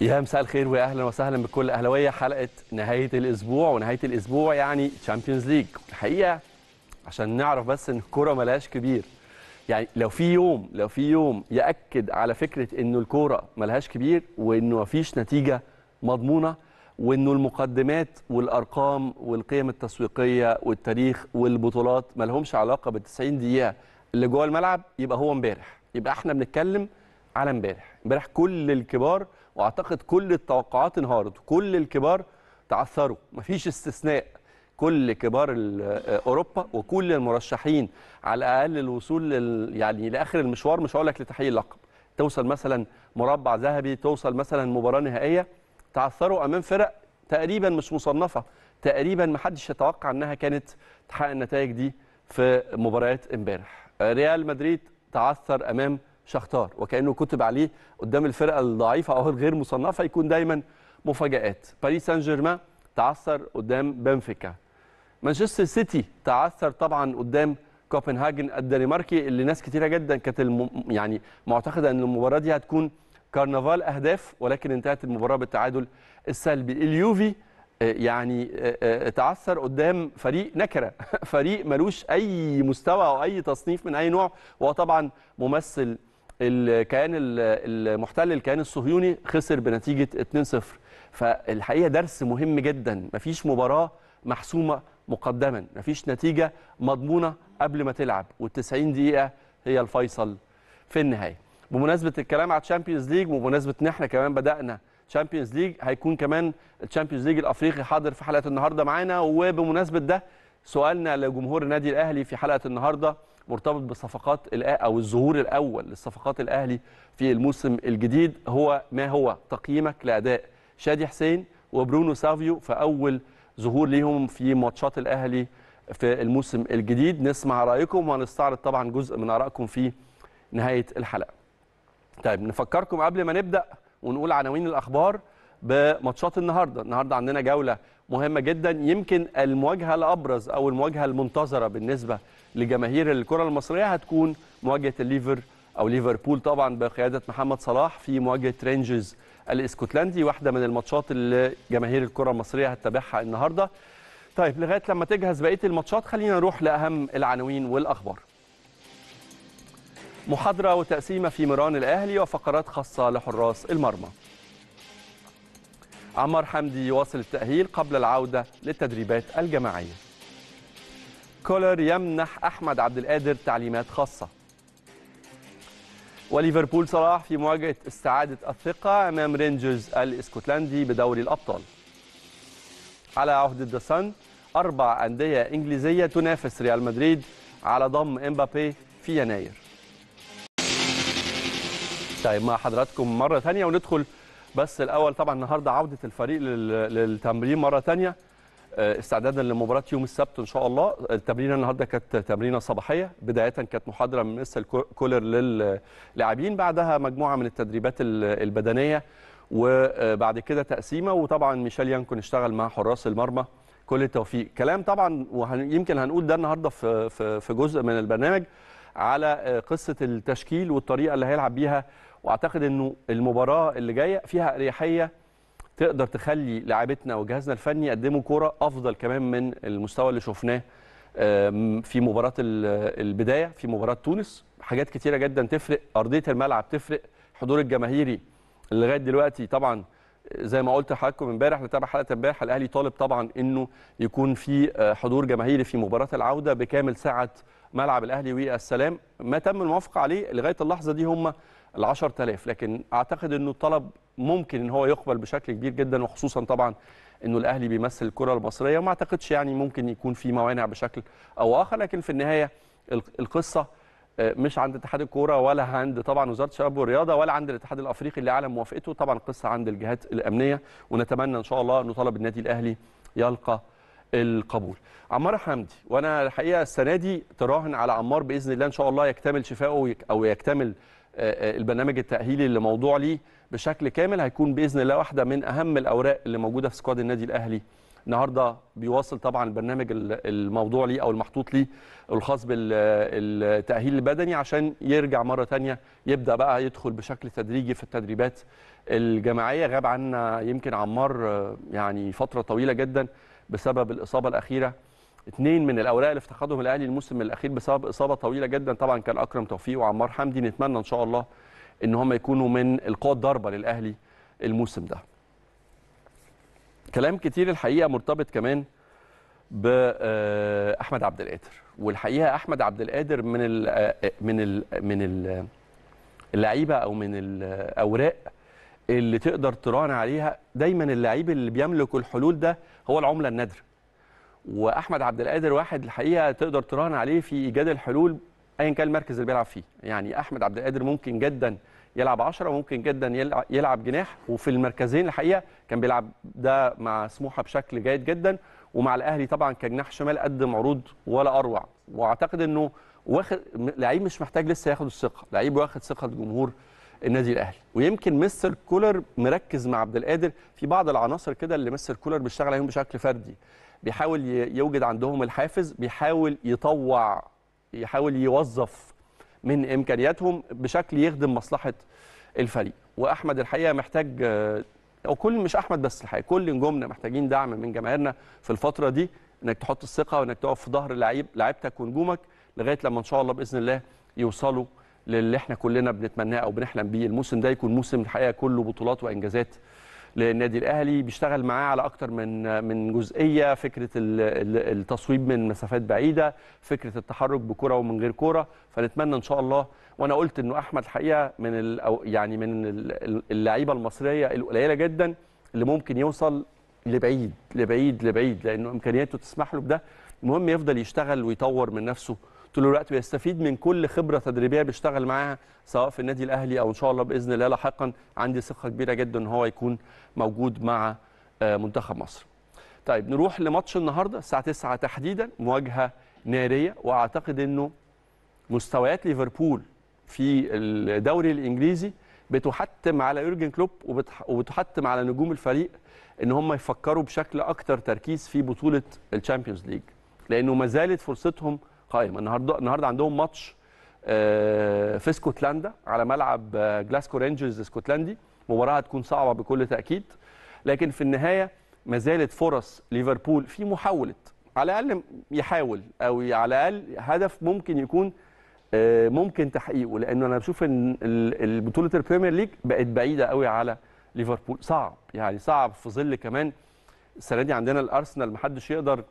يا مساء الخير واهلا وسهلا بكل أهلاوية. حلقة نهاية الأسبوع ونهاية الأسبوع يعني Champions League الحقيقة عشان نعرف بس إن الكورة ملهاش كبير. يعني لو في يوم لو في يوم يأكد على فكرة إنه الكورة ملهاش كبير وإنه مفيش نتيجة مضمونة وإنه المقدمات والأرقام والقيم التسويقية والتاريخ والبطولات مالهمش علاقة بال 90 دقيقة اللي جوه الملعب يبقى هو امبارح. يبقى إحنا بنتكلم على امبارح. امبارح كل الكبار وأعتقد كل التوقعات انهارت كل الكبار تعثروا. مفيش استثناء. كل كبار أوروبا وكل المرشحين على الأقل الوصول لل يعني لاخر المشوار مش هقول لك لتحقيق اللقب. توصل مثلا مربع ذهبي توصل مثلا مباراة نهائية. تعثروا أمام فرق تقريبا مش مصنفة. تقريبا ما حدش يتوقع إنها كانت تحقق النتائج دي في مباريات امبارح. ريال مدريد تعثر أمام شختار وكأنه كتب عليه قدام الفرقة الضعيفة أو الغير مصنفة يكون دايما مفاجآت. باريس سان جيرمان تعثر قدام بنفيكا. مانشستر سيتي تعثر طبعا قدام كوبنهاجن الدنماركي اللي ناس كتيرة جدا كانت الم... يعني معتقدة إن المباراة دي هتكون كرنفال أهداف ولكن انتهت المباراة بالتعادل السلبي. اليوفي يعني تعثر قدام فريق نكرة. فريق ملوش أي مستوى أو أي تصنيف من أي نوع وهو طبعا ممثل الكيان المحتل الكيان الصهيوني خسر بنتيجة 2-0 فالحقيقة درس مهم جدا. مفيش مباراة محسومة مقدما. مفيش نتيجة مضمونة قبل ما تلعب. وال90 دقيقة هي الفيصل في النهاية. بمناسبة الكلام على ال Champions League وبمناسبة إن إحنا كمان بدأنا Champions League هيكون كمان ال Champions League الأفريقي حاضر في حلقة النهارده معانا. وبمناسبة ده سؤالنا لجمهور النادي الأهلي في حلقة النهارده. مرتبط بصفقات أو الظهور الأول للصفقات الأهلي في الموسم الجديد هو ما هو تقييمك لأداء شادي حسين وبرونو سافيو في أول ظهور ليهم في ماتشات الأهلي في الموسم الجديد؟ نسمع رأيكم وهنستعرض طبعا جزء من آرائكم في نهاية الحلقة. طيب نفكركم قبل ما نبدأ ونقول عناوين الأخبار. بماتشات النهارده. النهارده عندنا جوله مهمه جدا. يمكن المواجهه الابرز أو المواجهه المنتظرة بالنسبة لجماهير الكرة المصرية هتكون مواجهة الليفر أو ليفربول طبعا بقيادة محمد صلاح في مواجهة رينجرز الإسكتلندي واحدة من الماتشات اللي جماهير الكرة المصرية هتتابعها النهارده. طيب لغاية لما تجهز بقية الماتشات خلينا نروح لأهم العناوين والأخبار. محاضرة وتقسيمة في مران الأهلي وفقرات خاصة لحراس المرمى. عمار حمدي يواصل التأهيل قبل العودة للتدريبات الجماعية. كولر يمنح أحمد عبد القادر تعليمات خاصة. وليفربول صلاح في مواجهة استعادة الثقة أمام رينجرز الإسكتلندي بدوري الأبطال. على عهدة دسان أربع أندية إنجليزية تنافس ريال مدريد على ضم إمبابي في يناير. طيب مع حضراتكم مرة ثانية وندخل بس الأول طبعا النهارده عودة الفريق للتمرين مرة ثانية استعدادا لمباراة يوم السبت إن شاء الله. التمرينة النهارده كانت تمرينة صباحية. بداية كانت محاضرة من مستر كولر للاعبين بعدها مجموعة من التدريبات البدنية وبعد كده تقسيمة. وطبعا ميشيل يانكون اشتغل مع حراس المرمى. كل التوفيق. كلام طبعا ويمكن هنقول ده النهارده في في جزء من البرنامج على قصة التشكيل والطريقة اللي هيلعب بيها واعتقد انه المباراه اللي جاية فيها اريحيه تقدر تخلي لاعبتنا وجهازنا الفني يقدموا كوره افضل كمان من المستوى اللي شفناه في مباراه البدايه في مباراه تونس. حاجات كتيره جدا تفرق أرضية الملعب تفرق حضور الجماهيري لغاية دلوقتي طبعا زي ما قلت لحضراتكم امبارح اللي حلقة امبارح الأهلي طالب طبعا إنه يكون في حضور جماهيري في مباراة العودة بكامل سعه ملعب الأهلي والسلام ما تم الموافقة عليه لغاية اللحظة دي هم ال 10000 لكن أعتقد إنه الطلب ممكن إن هو يقبل بشكل كبير جدا وخصوصا طبعا إنه الأهلي بيمثل الكرة المصرية. وما أعتقدش يعني ممكن يكون في موانع بشكل أو آخر لكن في النهاية القصة مش عند اتحاد الكورة ولا عند طبعا وزارة الشباب والرياضة ولا عند الاتحاد الأفريقي اللي أعلن موافقته. طبعا القصة عند الجهات الأمنية ونتمنى إن شاء الله إنه طلب النادي الأهلي يلقى القبول. عمار حمدي وأنا الحقيقة السنة دي تراهن على عمار بإذن الله إن شاء الله يكتمل شفائه أو يكتمل البرنامج التأهيلي اللي موضوع ليه بشكل كامل. هيكون بإذن الله واحدة من أهم الأوراق اللي موجودة في سكواد النادي الأهلي. النهارده بيواصل طبعا البرنامج ال- الموضوع ليه أو المحطوط ليه الخاص بالتاهيل البدني عشان يرجع مرة تانية يبدأ بقى يدخل بشكل تدريجي في التدريبات الجماعية. غاب عنا يمكن عمار آه، يعني فترة طويلة جدا بسبب الإصابة الأخيرة. اثنين من الأوراق اللي افتقدهم الأهلي الموسم الأخير بسبب إصابة طويلة جدا. طبعا كان أكرم توفيق وعمار حمدي نتمنى إن شاء الله إن هم يكونوا من القوى الضاربة للأهلي الموسم ده. كلام كتير الحقيقة مرتبط كمان باحمد عبد القادر. والحقيقة أحمد عبد القادر من ال من ال من ال اللعيبة أو من الأوراق اللي تقدر تراهن عليها دايما اللعيب اللي بيملك الحلول ده هو العملة النادرة. وأحمد عبد القادر واحد الحقيقة تقدر تراهن عليه في إيجاد الحلول ايا كان المركز اللي بيلعب فيه. يعني أحمد عبد القادر ممكن جدا يلعب 10 وممكن جدا يلع- يلعب جناح. وفي المركزين الحقيقة كان بيلعب ده مع سموحة بشكل جيد جدا. ومع الأهلي طبعا كجناح شمال قدم عروض ولا أروع. وأعتقد إنه واخد لعيب مش محتاج لسه ياخد الثقة. لعيب واخد ثقة جمهور النادي الأهلي. ويمكن مستر كولر مركز مع عبد القادر في بعض العناصر كده اللي مستر كولر بيشتغل عليهم بشكل فردي. بيحاول يوجد عندهم الحافز بيحاول يطوع يحاول يوظف من إمكانياتهم بشكل يخدم مصلحة الفريق. وأحمد الحقيقة محتاج أو كل مش أحمد بس الحقيقة كل نجومنا محتاجين دعم من جماهيرنا في الفترة دي إنك تحط الثقة وإنك تقف في ظهر لعيب لعيبتك ونجومك لغاية لما إن شاء الله بإذن الله يوصلوا للي إحنا كلنا بنتمناه أو بنحلم بيه. الموسم ده يكون موسم الحقيقة كله بطولات وإنجازات للنادي الأهلي. بيشتغل معاه على أكتر من من جزئية فكرة ال- ال- التصويب من مسافات بعيدة فكرة التحرك بكرة ومن غير كره فنتمنى إن شاء الله وأنا قلت إنه أحمد الحقيقة من يعني من ال- اللعيبة المصرية القليلة جدا اللي ممكن يوصل لبعيد لبعيد لبعيد لأنه إمكانياته تسمح له بده. المهم يفضل يشتغل ويطور من نفسه. طول الوقت ويستفيد من كل خبرة تدريبية بيشتغل معاها سواء في النادي الأهلي أو إن شاء الله بإذن الله لاحقا. عندي ثقة كبيرة جدا إن هو يكون موجود مع آه، منتخب مصر. طيب نروح لماتش النهارده الساعة 9 تحديدا مواجهة نارية. وأعتقد إنه مستويات ليفربول في الدوري الإنجليزي بتحتم على يورجن كلوب وبتح- وبتحتم على نجوم الفريق إن هم يفكروا بشكل أكتر تركيز في بطولة ال Champions League. لأنه ما زالت فرصتهم قائمة. النهارده النهارده عندهم ماتش آه، في اسكتلندا على ملعب آه، جلاسكو رينجرز الاسكتلندي مباراة هتكون صعبة بكل تأكيد لكن في النهاية ما زالت فرص ليفربول في محاولة على الأقل يحاول أو على الأقل هدف ممكن يكون آه، ممكن تحقيقه. لأنه أنا بشوف إن بطولة ال Premier League بقت بعيدة قوي على ليفربول. صعب يعني صعب في ظل كمان السنة دي عندنا الأرسنال محدش يقدر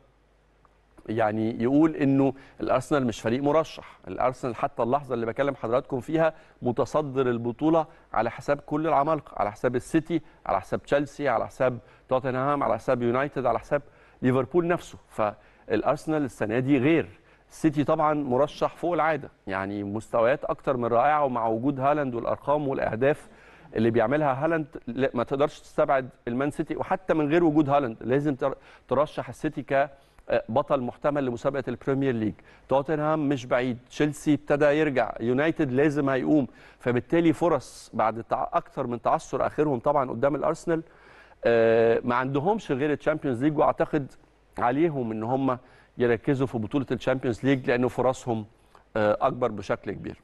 يعني يقول إنه الأرسنال مش فريق مرشح. الأرسنال حتى اللحظة اللي بكلم حضراتكم فيها متصدر البطولة على حساب كل العمالقة على حساب السيتي على حساب تشيلسي على حساب توتنهام على حساب يونايتد على حساب ليفربول نفسه. فالأرسنال السنة دي غير. السيتي طبعا مرشح فوق العادة. يعني مستويات أكتر من رائعة ومع وجود هالاند والأرقام والأهداف اللي بيعملها هالاند لا، ما تقدرش تستبعد المان سيتي وحتى من غير وجود هالاند. لازم تر- ترشح السيتي ك بطل محتمل لمسابقة ال Premier League. توتنهام مش بعيد. تشيلسي ابتدى يرجع. يونايتد لازم هيقوم. فبالتالي فرص بعد أكتر من تعثر آخرهم طبعا قدام الأرسنال آه، ما عندهمش غير ال Champions League وأعتقد عليهم إن هم يركزوا في بطولة ال Champions League لأنه فرصهم آه، أكبر بشكل كبير.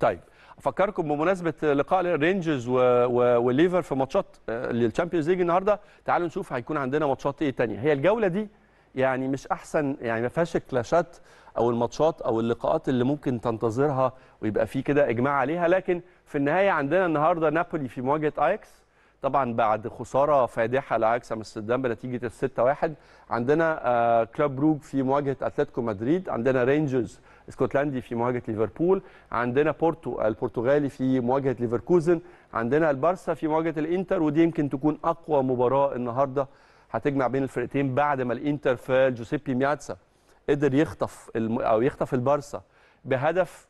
طيب أفكركم بمناسبة لقاء الرينجرز و... و... والليفر في ماتشات آه، لل Champions League النهارده. تعالوا نشوف هيكون عندنا ماتشات إيه تانية. هي الجولة دي يعني مش أحسن يعني ما فيهاش الكلاشات أو الماتشات أو اللقاءات اللي ممكن تنتظرها ويبقى في كده إجماع عليها. لكن في النهاية عندنا النهارده نابولي في مواجهة اياكس طبعا بعد خسارة فادحة لاياكس أمستردام بنتيجة ال 6-1 عندنا آه كلوب بروج في مواجهة أتلتيكو مدريد عندنا رينجرز اسكتلندي في مواجهة ليفربول عندنا بورتو البرتغالي في مواجهة ليفركوزن عندنا البارسا في مواجهة الإنتر ودي يمكن تكون أقوى مباراة النهارده هتجمع بين الفرقتين بعد ما الإنتر في جوزيبي مياتسا قدر يخطف الم... أو يخطف البارسا بهدف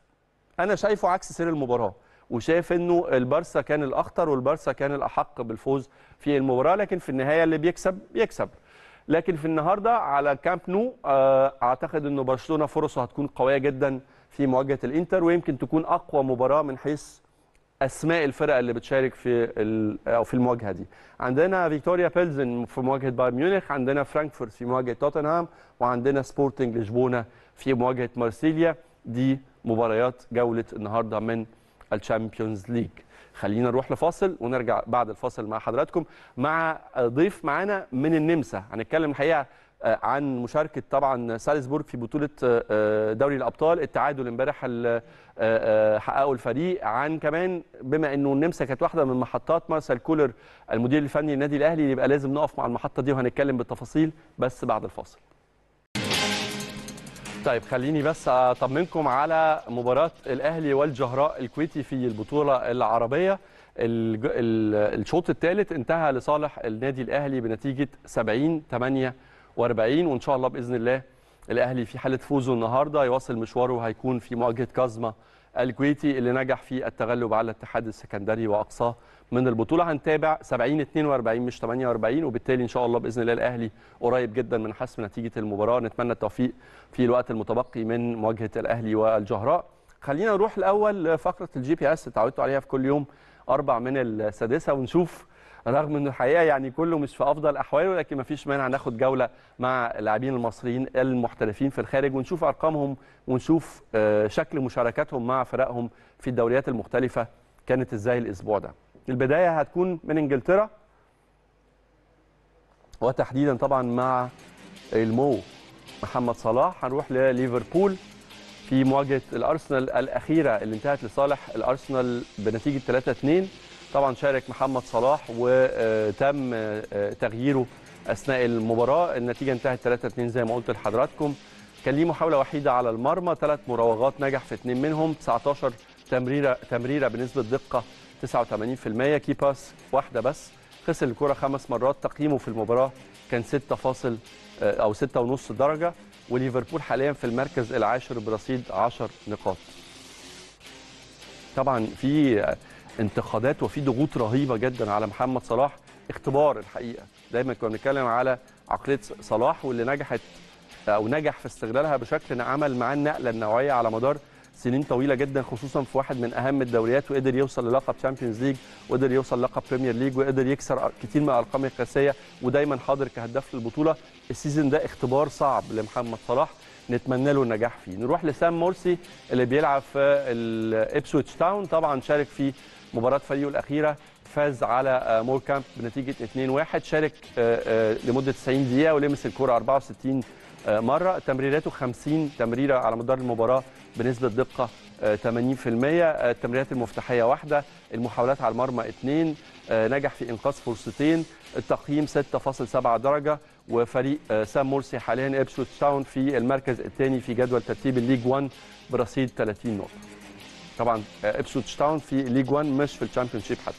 أنا شايفه عكس سير المباراة وشايف إنه البارسا كان الأخطر والبارسا كان الأحق بالفوز في المباراة لكن في النهاية اللي بيكسب بيكسب لكن في النهارده على كامب نو آه، أعتقد إنه برشلونة فرصة هتكون قوية جدا في مواجهة الإنتر ويمكن تكون أقوى مباراة من حيث أسماء الفرق اللي بتشارك في أو في المواجهة دي. عندنا فيكتوريا بيلزن في مواجهة بايرن ميونخ عندنا فرانكفورت في مواجهة توتنهام وعندنا سبورتنج لشبونة في مواجهة مارسيليا. دي مباريات جولة النهارده من ال Champions League. خلينا نروح لفاصل ونرجع بعد الفاصل مع حضراتكم. مع ضيف معانا من النمسا. هنتكلم الحقيقة عن مشاركة طبعا سالزبورج في بطولة آه، آه، دوري الأبطال. التعادل امبارح آه، آه، حققه الفريق. عن كمان بما إنه النمسا كانت واحدة من محطات مارسيل كولر المدير الفني للنادي الأهلي يبقى لازم نقف مع المحطة دي وهنتكلم بالتفاصيل بس بعد الفاصل. طيب خليني بس أطمنكم على مباراة الأهلي والجهراء الكويتي في البطولة العربية. الشوط الثالث انتهى لصالح النادي الأهلي بنتيجة 70 48 وإن شاء الله بإذن الله الأهلي في حالة فوزه النهارده يواصل مشواره وهيكون في مواجهه كازما الكويتي اللي نجح في التغلب على الاتحاد السكندري وأقصاه من البطولة. هنتابع 70 42 مش 48 وبالتالي إن شاء الله بإذن الله الأهلي قريب جدا من حسم نتيجة المباراة. نتمنى التوفيق في الوقت المتبقي من مواجهة الأهلي والجهراء. خلينا نروح الأول لفقرة ال GPS اتعودتوا عليها في كل يوم أربع من السادسة ونشوف رغم ان الحقيقة يعني كله مش في أفضل أحواله لكن ما فيش مانع ناخد جولة مع اللاعبين المصريين المحترفين في الخارج ونشوف أرقامهم ونشوف آه، شكل مشاركاتهم مع فرقهم في الدوريات المختلفة كانت إزاي الأسبوع ده. البداية هتكون من إنجلترا وتحديدا طبعا مع المو محمد صلاح. هنروح لليفربول في مواجهة الأرسنال الأخيرة اللي انتهت لصالح الأرسنال بنتيجة 3-2 طبعا شارك محمد صلاح وتم تغييره أثناء المباراة. النتيجة انتهت 3-2 زي ما قلت لحضراتكم. كان ليه محاولة وحيدة على المرمى. ثلاث مراوغات نجح في اثنين منهم. 19 تمريرة تمريرة بنسبة دقة 89% كي باس واحدة بس. خسر الكرة خمس مرات. تقييمه في المباراة كان 6 فاصل أو 6.5 درجة. وليفربول حاليا في المركز العاشر برصيد 10 نقاط. طبعا في انتقادات وفي ضغوط رهيبة جدا على محمد صلاح. اختبار الحقيقة. دايما كنا بنتكلم على عقلية صلاح واللي نجحت أو نجح في استغلالها بشكل عمل معاه النقلة النوعية على مدار سنين طويلة جدا خصوصا في واحد من أهم الدوريات وقدر يوصل للقب Champions League وقدر يوصل لقب Premier League وقدر يكسر كتير من الأرقام القياسية ودايما حاضر كهداف للبطولة. ال season ده اختبار صعب لمحمد صلاح نتمنى له النجاح فيه. نروح لسام مورسي اللي بيلعب في الابسويتش تاون طبعا شارك في مباراة فريقه الأخيرة فاز على موركامب بنتيجة 2-1 شارك لمدة 90 دقيقة ولمس الكرة 64 مرة. تمريراته 50 تمريرة على مدار المباراة بنسبة دقة 80% التمريرات المفتاحية واحدة المحاولات على المرمى اثنين نجح في إنقاذ فرصتين التقييم 6.7 درجة وفريق سام مورسي حاليا ابسويتش تاون في المركز الثاني في جدول ترتيب ال League 1 برصيد 30 نقطة. طبعا ابسويتش تاون في ال League 1 مش في ال Championship حتى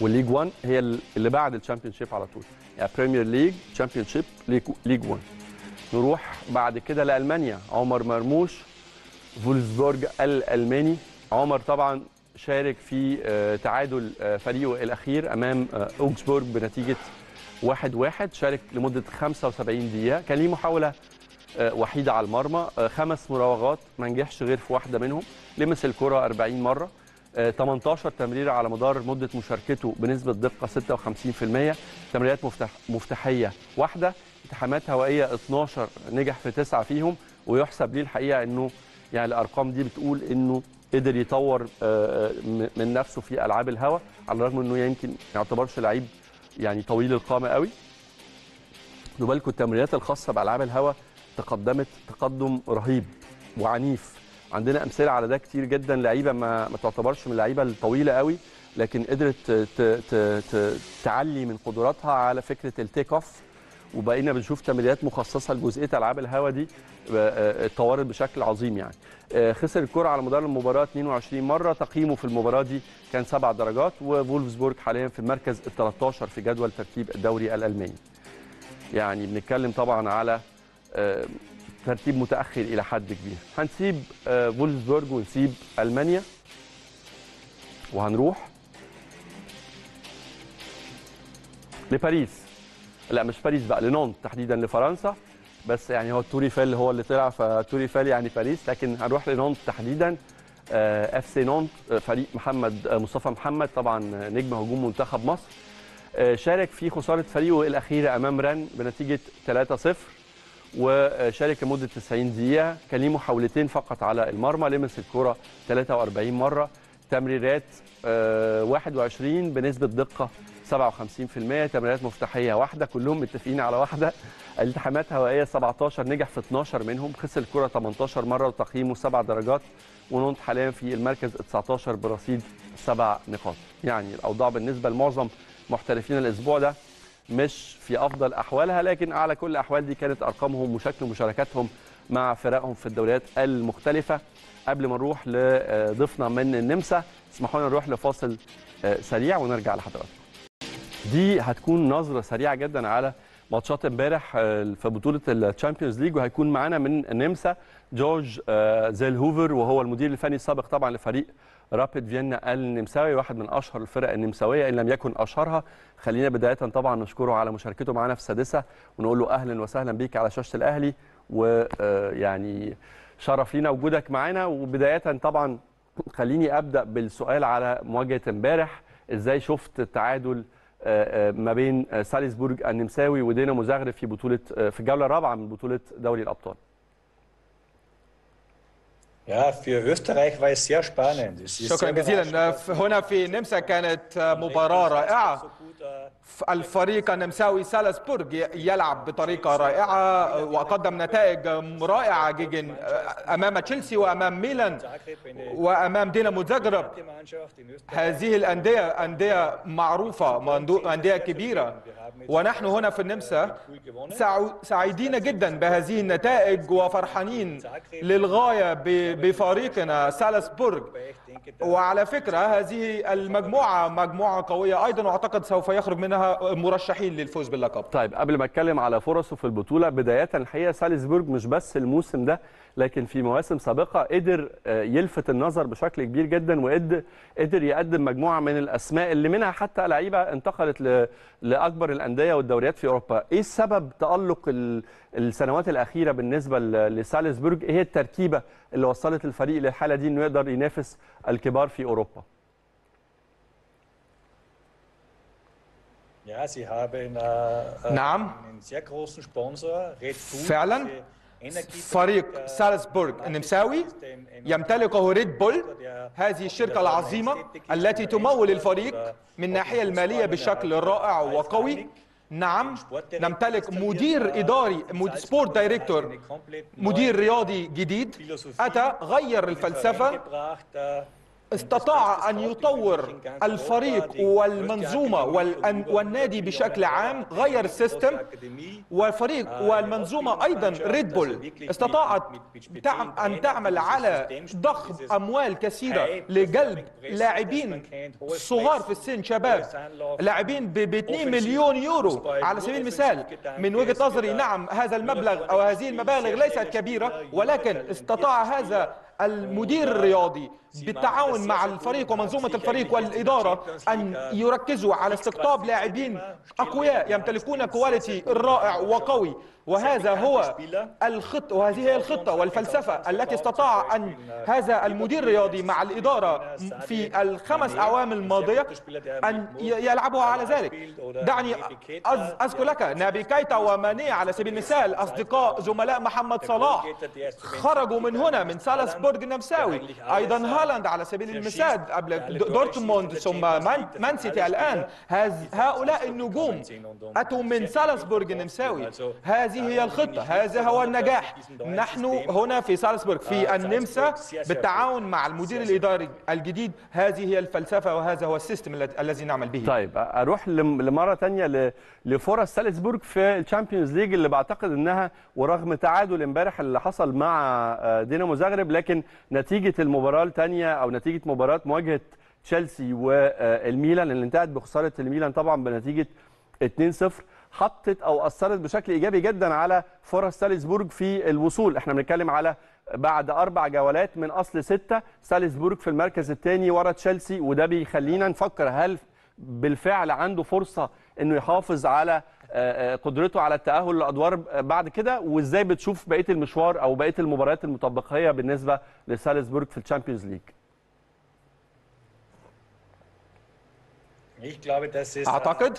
وال League 1 هي اللي بعد ال Championship على طول. يعني Premier League Championship League 1 نروح بعد كده لألمانيا. عمر مرموش فولسبورج الألماني. عمر طبعا شارك في تعادل فريقه الأخير أمام اوجسبورج بنتيجة 1 1 شارك لمدة 75 دقيقة. كان ليه محاولة وحيدة على المرمى. خمس مراوغات ما نجحش غير في واحدة منهم. لمس الكرة 40 مرة. 18 تمريره على مدار مدة مشاركته بنسبة دقة 56% تمريرات مفتح مفتاحية واحدة. التحامات هوائية 12 نجح في تسعة فيهم. ويحسب ليه الحقيقة إنه يعني الأرقام دي بتقول إنه قدر يطور من نفسه في ألعاب الهواء على الرغم إنه يمكن ما يعتبرش لعيب يعني طويل القامة قوي. بالكم التمريرات الخاصة بألعاب الهواء تقدمت تقدم رهيب وعنيف. عندنا أمثلة على ده كتير جدا لعيبة ما, ما تعتبرش من اللعيبة الطويلة قوي لكن قدرت ت ت ت تعلي من قدراتها على فكرة ال take off وبقينا بنشوف تمريرات مخصصة لجزئية ألعاب الهوا دي اتطورت بشكل عظيم يعني. خسر الكرة على مدار المباراة 22 مرة تقييمه في المباراة دي كان 7 درجات وفولفسبورج حاليا في المركز ال 13 في جدول ترتيب الدوري الألماني. يعني بنتكلم طبعا على ترتيب متأخر إلى حد كبير. هنسيب فولفسبورج ونسيب ألمانيا. وهنروح لباريس. لا مش باريس بقى لنانت تحديدا لفرنسا. بس يعني هو ال Tour Eiffel هو اللي طلع ف Tour Eiffel يعني باريس. لكن هنروح لنانت تحديدا. آه، FC نانت آه، فريق محمد آه، مصطفى محمد طبعا آه، نجم هجوم منتخب مصر. آه، شارك في خسارة فريقه الأخيرة أمام رن بنتيجة 3-0 وشارك لمده 90 دقيقة كان ليه محاولتين فقط على المرمى لمس الكرة 43 مرة. تمريرات آه، 21 بنسبة دقة 57% تمريرات مفتاحية واحدة كلهم متفقين على واحدة. التحامات هوائية 17 نجح في 12 منهم. خسر الكرة 18 مرة وتقييمه 7 درجات. ونونت حاليا في المركز 19 برصيد 7 نقاط. يعني الأوضاع بالنسبة لمعظم محترفين الأسبوع ده مش في أفضل أحوالها لكن على كل الاحوال دي كانت أرقامهم وشكل مشاركاتهم مع فرقهم في الدوريات المختلفة. قبل ما نروح لضيفنا من النمسا اسمحوا لنا نروح لفاصل آه، سريع ونرجع لحضراتكم. دي هتكون نظرة سريعة جدا على ماتشات امبارح آه، في بطولة ال Champions League وهيكون معانا من النمسا جورج آه، زيل هوفر وهو المدير الفني السابق طبعا لفريق رابيد فيينا النمساوي واحد من أشهر الفرق النمساوية إن لم يكن أشهرها. خلينا بداية طبعا نشكره على مشاركته معنا في السادسه ونقول له أهلا وسهلا بيك على شاشة الأهلي ويعني شرف لينا وجودك معانا. وبداية طبعا خليني أبدأ بالسؤال على مواجهة امبارح. إزاي شفت التعادل آه، آه، ما بين آه، سالزبورج النمساوي ودينامو زاغرب في بطولة آه، في الجولة الرابعة من بطولة دوري الأبطال؟ Ja, für Österreich war es sehr spannend. Es ist شكرا sehr جزيلا überraschend, هنا في النمسا كانت مباراة رائعة so gut, äh, الفريق النمساوي سالزبورغ يلعب بطريقة رائعة وقدم نتائج رائعة جدا أمام تشيلسي وأمام ميلان وأمام دينامو زغرب. هذه الأندية أندية معروفة مندو- أندية كبيرة ونحن هنا في النمسا سعيدين جدا بهذه النتائج وفرحانين للغاية ب- بفريقنا da وعلى فكرة هذه المجموعة مجموعة قوية أيضا وأعتقد سوف يخرج منها مرشحين للفوز باللقب طيب قبل ما أتكلم على فرصه في البطولة بداية الحقيقة سالزبورج مش بس الموسم ده لكن في مواسم سابقة قدر آه، يلفت النظر بشكل كبير جدا وقدر قدر يقدم مجموعة من الأسماء اللي منها حتى لعيبة انتقلت. لأكبر الأندية والدوريات في أوروبا إيه السبب تألق ال... السنوات الأخيرة بالنسبة. لسالزبورج إيه هي التركيبة اللي وصلت الفريق للحالة دي إنه يقدر ينافس الكبار في أوروبا Ja, sie haben äh, نعم. einen sehr großen Sponsor, Red Bull. فعلاً. فريق سالزبورغ النمساوي يمتلكه ريد بول هذه الشركة العظيمة التي تمول الفريق من الناحية المالية بشكل رائع وقوي. نعم. نمتلك مدير إداري sport director مدير رياضي جديد. أتى غير الفلسفة. استطاع أن يطور الفريق والمنظومة والنادي بشكل عام غير ال system والفريق والمنظومة أيضا ريد بول استطاعت أن تعمل على ضخ أموال كثيرة لجلب لاعبين صغار في السن شباب لاعبين ب 2 مليون يورو. على سبيل المثال من وجهة نظري نعم هذا المبلغ أو هذه المبالغ ليست كبيرة ولكن استطاع هذا المدير الرياضي بالتعاون مع الفريق ومنظومة الفريق والإدارة أن يركزوا على استقطاب لاعبين أقوياء يمتلكون كواليتي رائع وقوي. وهذا هو الخطة وهذه هي الخطة والفلسفة التي استطاع أن هذا المدير الرياضي مع الإدارة في الخمس أعوام الماضية أن يلعبوا على ذلك دعني أذكر لك نابي كايتا وماني على سبيل المثال أصدقاء زملاء محمد صلاح خرجوا من هنا من سالزبورغ النمساوي أيضا هالاند على سبيل المثال قبل دورتموند ثم مان سيتي الان هذ هؤلاء النجوم اتوا من سالزبورغ النمساوي هذه هي الخطة هذا هو النجاح. نحن هنا في سالزبورغ في النمسا بالتعاون مع المدير الإداري الجديد. هذه هي الفلسفة وهذا هو ال system الذي- نعمل به. طيب أروح لم- لمرة تانية لفرص سالزبورج في ال Champions League اللي بعتقد إنها ورغم تعادل امبارح اللي حصل مع آه، دينامو زغرب لكن نتيجة المباراة الثانية أو نتيجة مباراة مواجهة تشيلسي والميلان اللي انتهت بخسارة الميلان طبعا بنتيجة 2-0 حطت أو أثرت بشكل إيجابي جدا على فرص سالزبورج في الوصول. إحنا بنتكلم على بعد أربع جولات من أصل ستة سالزبورج في المركز الثاني ورا تشيلسي وده بيخلينا نفكر هل بالفعل عنده فرصة إنه يحافظ على آه، آه، قدرته على التأهل لأدوار بعد كده وإزاي بتشوف بقية المشوار أو بقية المباريات المتبقيه بالنسبة لسالزبورج في ال Champions League؟ أعتقد؟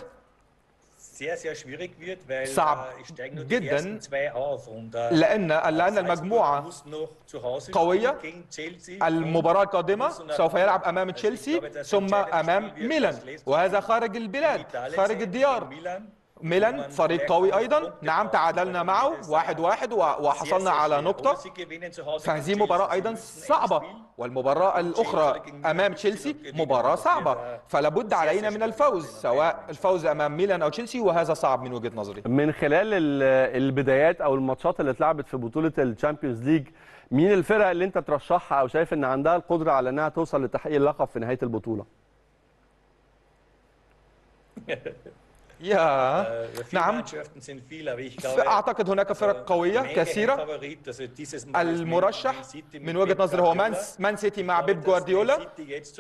سehr سehr schwierig wird weil صعب جدا لأن لأن المجموعة قوية. المباراة القادمة سوف يلعب أمام تشيلسي ثم أمام ميلان. وهذا خارج البلاد خارج الديار. ميلان فريق قوي أيضا. نعم تعادلنا معه. واحد واحد وحصلنا على نقطة. فهذه مباراة أيضا صعبة. والمباراة الأخرى أمام تشيلسي مباراة صعبة. فلا بد علينا من الفوز سواء الفوز أمام ميلان أو تشيلسي وهذا صعب من وجهة نظري. من خلال ال- البدايات أو الماتشات اللي اتلعبت في بطولة ال Champions League مين الفرق اللي أنت ترشحها أو شايف إن عندها القدرة على إنها توصل لتحقيق اللقب في نهاية البطولة؟ يا. نعم. أعتقد هناك فرق قوية كثيرة. المرشح من وجهة نظري هو مان مان سيتي مع بيب جوارديولا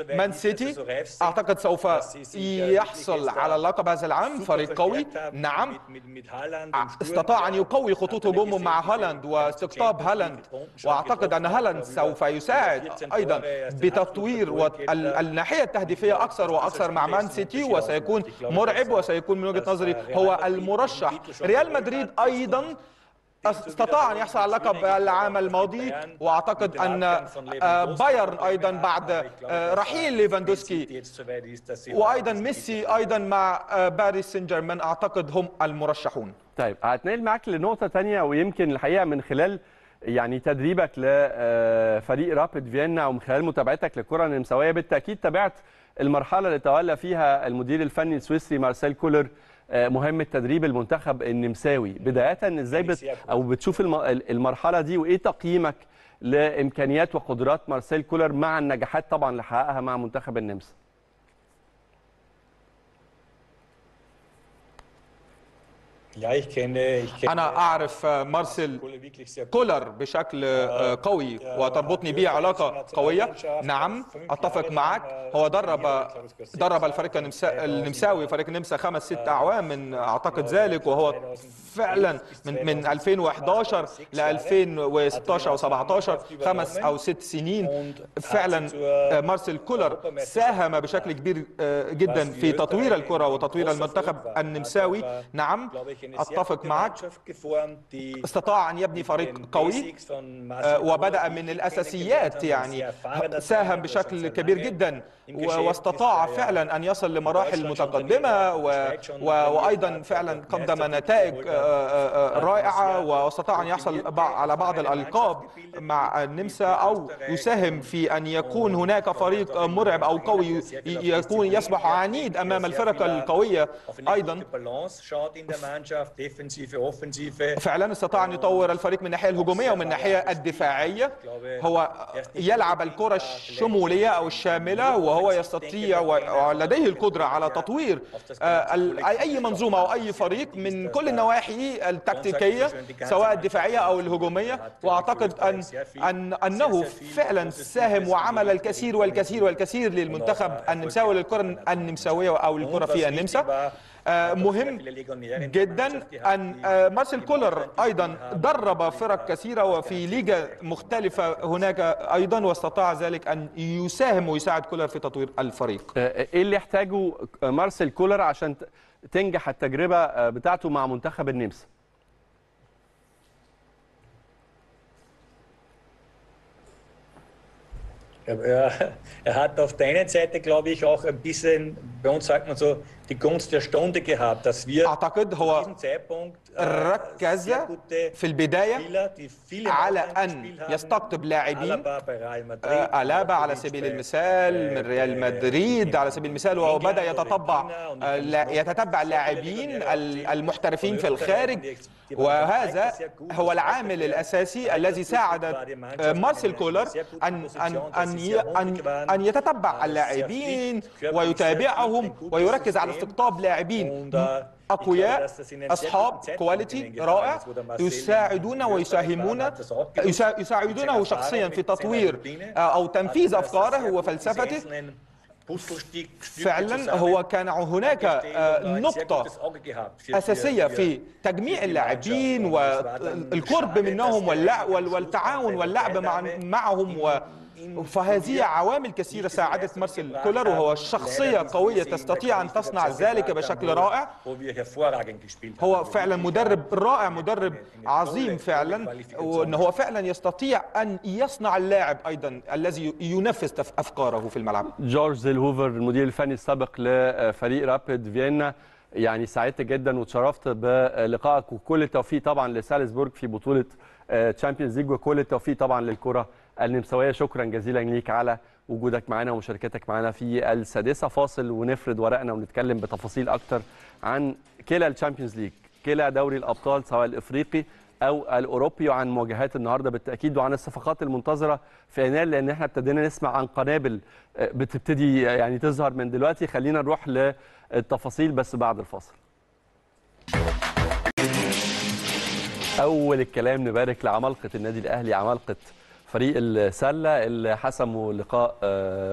مان سيتي أعتقد سوف يحصل على اللقب هذا العام. فريق قوي. نعم. استطاع أن يقوي خطوط هجومه مع هالاند واستقطاب هالاند. وأعتقد أن هالاند سوف يساعد أيضا بتطوير الناحية التهديفية أكثر وأكثر مع مان سيتي وسيكون مرعب وسيكون من وجهة نظري هو المرشح ريال مدريد أيضا استطاع أن يحصل على اللقب العام الماضي وأعتقد أن آه، بايرن أيضا بعد آه، رحيل ليفاندوسكي. وأيضا ميسي أيضا مع آه، باريس سان جيرمان أعتقد هم المرشحون. طيب هتنقل معاك لنقطة تانية ويمكن الحقيقة من خلال يعني تدريبك لفريق رابيد فيينا ومن خلال متابعتك للكرة النمساوية بالتأكيد تابعت المرحلة اللي تولى فيها المدير الفني السويسري مارسيل كولر آه، مهمة تدريب المنتخب النمساوي. بداية إزاي بت أو بتشوف الم- المرحلة دي وإيه تقييمك لإمكانيات وقدرات مارسيل كولر مع النجاحات طبعا اللي حققها مع منتخب النمسا؟ أنا أعرف آه، مارسيل كولر بشكل آه، قوي وتربطني به علاقة قوية. نعم أتفق معك. هو درب درب الفريق النمسا النمساوي فريق النمسا خمس ست أعوام من أعتقد ذلك وهو فعلا من من 2011 ل 2016 أو 17 خمس أو ست سنين. فعلا آه، مارسيل كولر ساهم بشكل كبير جدا في تطوير الكرة وتطوير المنتخب النمساوي. نعم أتفق معك. استطاع أن يبني فريق قوي آه، وبدأ من الأساسيات يعني ساهم بشكل كبير جدا واستطاع فعلا أن يصل لمراحل متقدمة. وأيضا فعلا قدم نتائج آه، آه، رائعة واستطاع أن يحصل على بعض الألقاب مع النمسا أو يساهم في أن يكون هناك فريق مرعب أو قوي يكون يصبح عنيد أمام الفرق القوية. أيضا فعلا استطاع أن يطور الفريق من الناحيه الهجومية ومن الناحيه الدفاعية. هو يلعب الكرة الشمولية أو الشاملة وهو يستطيع ولديه القدرة على تطوير آه، اي منظومة أو أي فريق من كل النواحي التكتيكية سواء الدفاعية أو الهجومية. وأعتقد ان ان أنه فعلا ساهم وعمل الكثير والكثير والكثير للمنتخب النمساوي للكرة النمساوية أو الكرة في النمسا. مهم جدا أن آه، مارسيل كولر أيضا درب فرق كثيرة وفي ليجا مختلفة هناك أيضا واستطاع ذلك أن يساهم ويساعد كولر في تطوير الفريق. آه، إيه اللي يحتاجه مارسيل كولر عشان تنجح التجربة آه، بتاعته مع منتخب النمسا er hat auf der einen Seite, glaube ich, auch ein bisschen, bei uns sagt man so, die Gunst der Stunde gehabt, dass wir اعتقد zu هو äh, ركز في viele على haben. يستقطب لاعبين آه، ألابا على سبيل المثال من ريال مدريد على سبيل المثال يتطبع آه، لا- يتتبع اللاعبين ال- المحترفين في الخارج وهذا هو العامل الأساسي الذي ساعد آه، مارسيل كولر أن أن أن ي- أن أن يتتبع اللاعبين ويتابعهم ويركز على استقطاب لاعبين أقوياء أصحاب كواليتي رائع يساعدون ويساهمون يسا- يساعدونه شخصيا في تطوير آه، أو تنفيذ أفكاره وفلسفته فعلا هو كان هناك آه، نقطة أساسية في تجميع اللاعبين والقرب منهم والتعاون واللعب مع معهم فهذه عوامل كثيرة ساعدت مارسيل كولر وهو شخصية قوية تستطيع أن تصنع ذلك بشكل رائع. هو فعلا مدرب رائع مدرب عظيم فعلا وأنه هو فعلا يستطيع أن يصنع اللاعب أيضا الذي ينفذ أفكاره في الملعب. جورج زيلهوفر المدير الفني السابق لفريق رابيد فيينا يعني سعدت جدا وتشرفت بلقائك وكل التوفيق طبعا لسالزبورج في بطولة Champions League وكل التوفيق طبعا للكرة النمساويه شكرا جزيلا ليك على وجودك معنا ومشاركتك معنا في السادسة فاصل ونفرد ورقنا ونتكلم بتفاصيل أكتر عن كلا ال Champions League كلا دوري الأبطال سواء الإفريقي أو الأوروبي. وعن مواجهات النهارده بالتأكيد وعن الصفقات المنتظرة في يناير لأن إحنا ابتدينا نسمع عن قنابل بتبتدي يعني تظهر من دلوقتي. خلينا نروح للتفاصيل بس بعد الفاصل. أول الكلام نبارك لعمالقة النادي الأهلي عمالقة فريق السلة اللي حسموا لقاء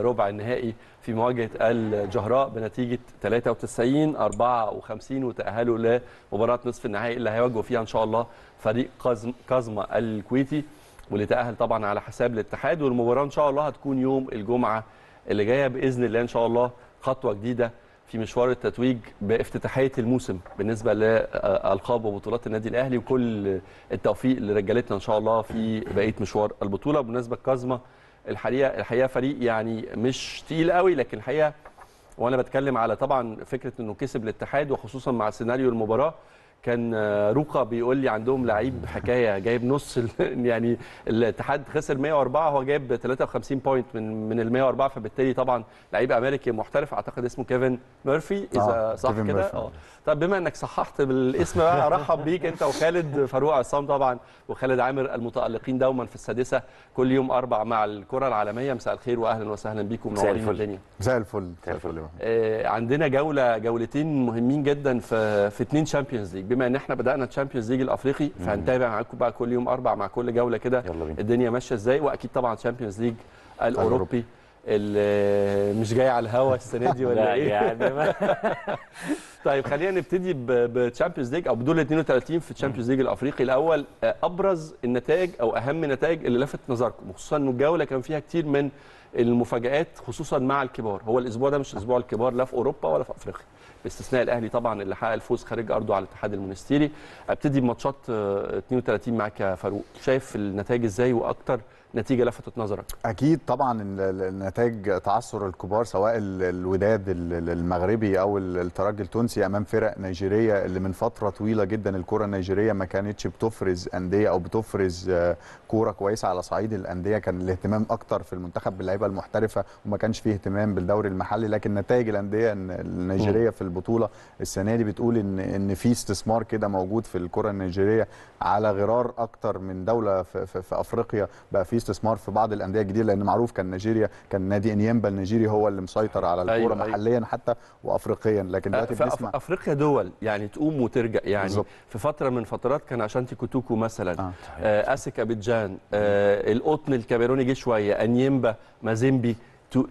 ربع النهائي في مواجهة الجهراء بنتيجة 93 54 وتأهلوا لمباراة نصف النهائي اللي هيواجهوا فيها إن شاء الله فريق كازما الكويتي واللي تأهل طبعا على حساب الاتحاد. والمباراة إن شاء الله هتكون يوم الجمعة اللي جاية بإذن الله إن شاء الله خطوة جديدة في مشوار التتويج بافتتاحية الموسم بالنسبة لألقاب وبطولات النادي الأهلي وكل التوفيق لرجالتنا إن شاء الله في بقية مشوار البطولة. بالنسبة لكازما الحقيقة الحقيقة فريق يعني مش تقيل قوي لكن الحقيقة وأنا بتكلم على طبعا فكرة إنه كسب الاتحاد وخصوصا مع سيناريو المباراة كان روكا بيقول لي عندهم لعيب حكاية جايب نص يعني الاتحاد خسر 104 هو جايب 53 point من من ال 104 فبالتالي طبعا لعيب أمريكي محترف أعتقد اسمه كيفن ميرفي. إذا آه صح كده؟ آه. طب بما إنك صححت بالاسم بقى أرحب بيك أنت وخالد فاروق عصام طبعا وخالد عامر المتألقين دوما في السادسة كل يوم أربع مع الكرة العالمية. مساء الخير واهلا وسهلا بيكم منورين الدنيا. مساء الفل. مساء الفل. آه عندنا جولة جولتين مهمين جدا في في اثنين Champions League بما ان إحنا بدأنا Champions League الأفريقي فهنتابع معاكم بقى كل يوم أربع مع كل جولة كده الدنيا ماشية إزاي. وأكيد طبعا Champions League الأوروبي اللي مش جاي على الهوا السنة دي ولا إيه؟ يعني طيب خلينا نبتدي ب Champions League أو بدور 32 في ال Champions League الأفريقي. الأول أبرز النتائج أو أهم النتائج اللي لفت نظركم خصوصا إنه الجولة كان فيها كتير من المفاجآت خصوصا مع الكبار. هو الأسبوع ده مش أسبوع الكبار لا في أوروبا ولا في أفريقيا. باستثناء الأهلي طبعا اللي حقق الفوز خارج أرضه على الاتحاد المونستيري أبتدي بماتشات 32 معاك يا فاروق. شايف النتائج إزاي وأكتر نتيجة لفتت نظرك؟ أكيد طبعا النتائج تعثر الكبار سواء الوداد المغربي أو الترجي التونسي أمام فرق نيجيرية اللي من فترة طويلة جدا الكرة النيجيرية ما كانتش بتفرز أندية أو بتفرز كورة كويسة على صعيد الأندية. كان الاهتمام أكتر في المنتخب باللعيبة المحترفة وما كانش فيه اهتمام بالدوري المحلي. لكن نتائج الأندية النيجيرية في البطولة السنة دي بتقول ان إن في استثمار كده موجود في الكرة النيجيرية على غرار أكتر من دولة في, في, في أفريقيا. بقى في استثمار في بعض الأندية الجديدة لأن معروف كان نيجيريا كان نادي انيمبا النيجيري هو اللي مسيطر على الكورة أيوة محليا أيوة. حتى وافريقيا لكن دلوقتي بنسمع أفريقيا دول يعني تقوم وترجع يعني بالزبط. في فترة من فترات كان أشانتي كوتوكو مثلا آه. آه أسيك أبيدجان آه القطن الكاميروني جه شوية انيمبا مازيمبي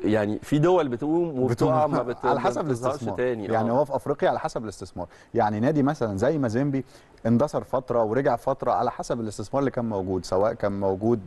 يعني في دول بتقوم وبتقع ما بت... على حسب الاستثمار. تاني. يعني هو في أفريقيا على حسب الاستثمار. يعني نادي مثلا زي مازيمبي اندثر فترة ورجع فترة على حسب الاستثمار اللي كان موجود سواء كان موجود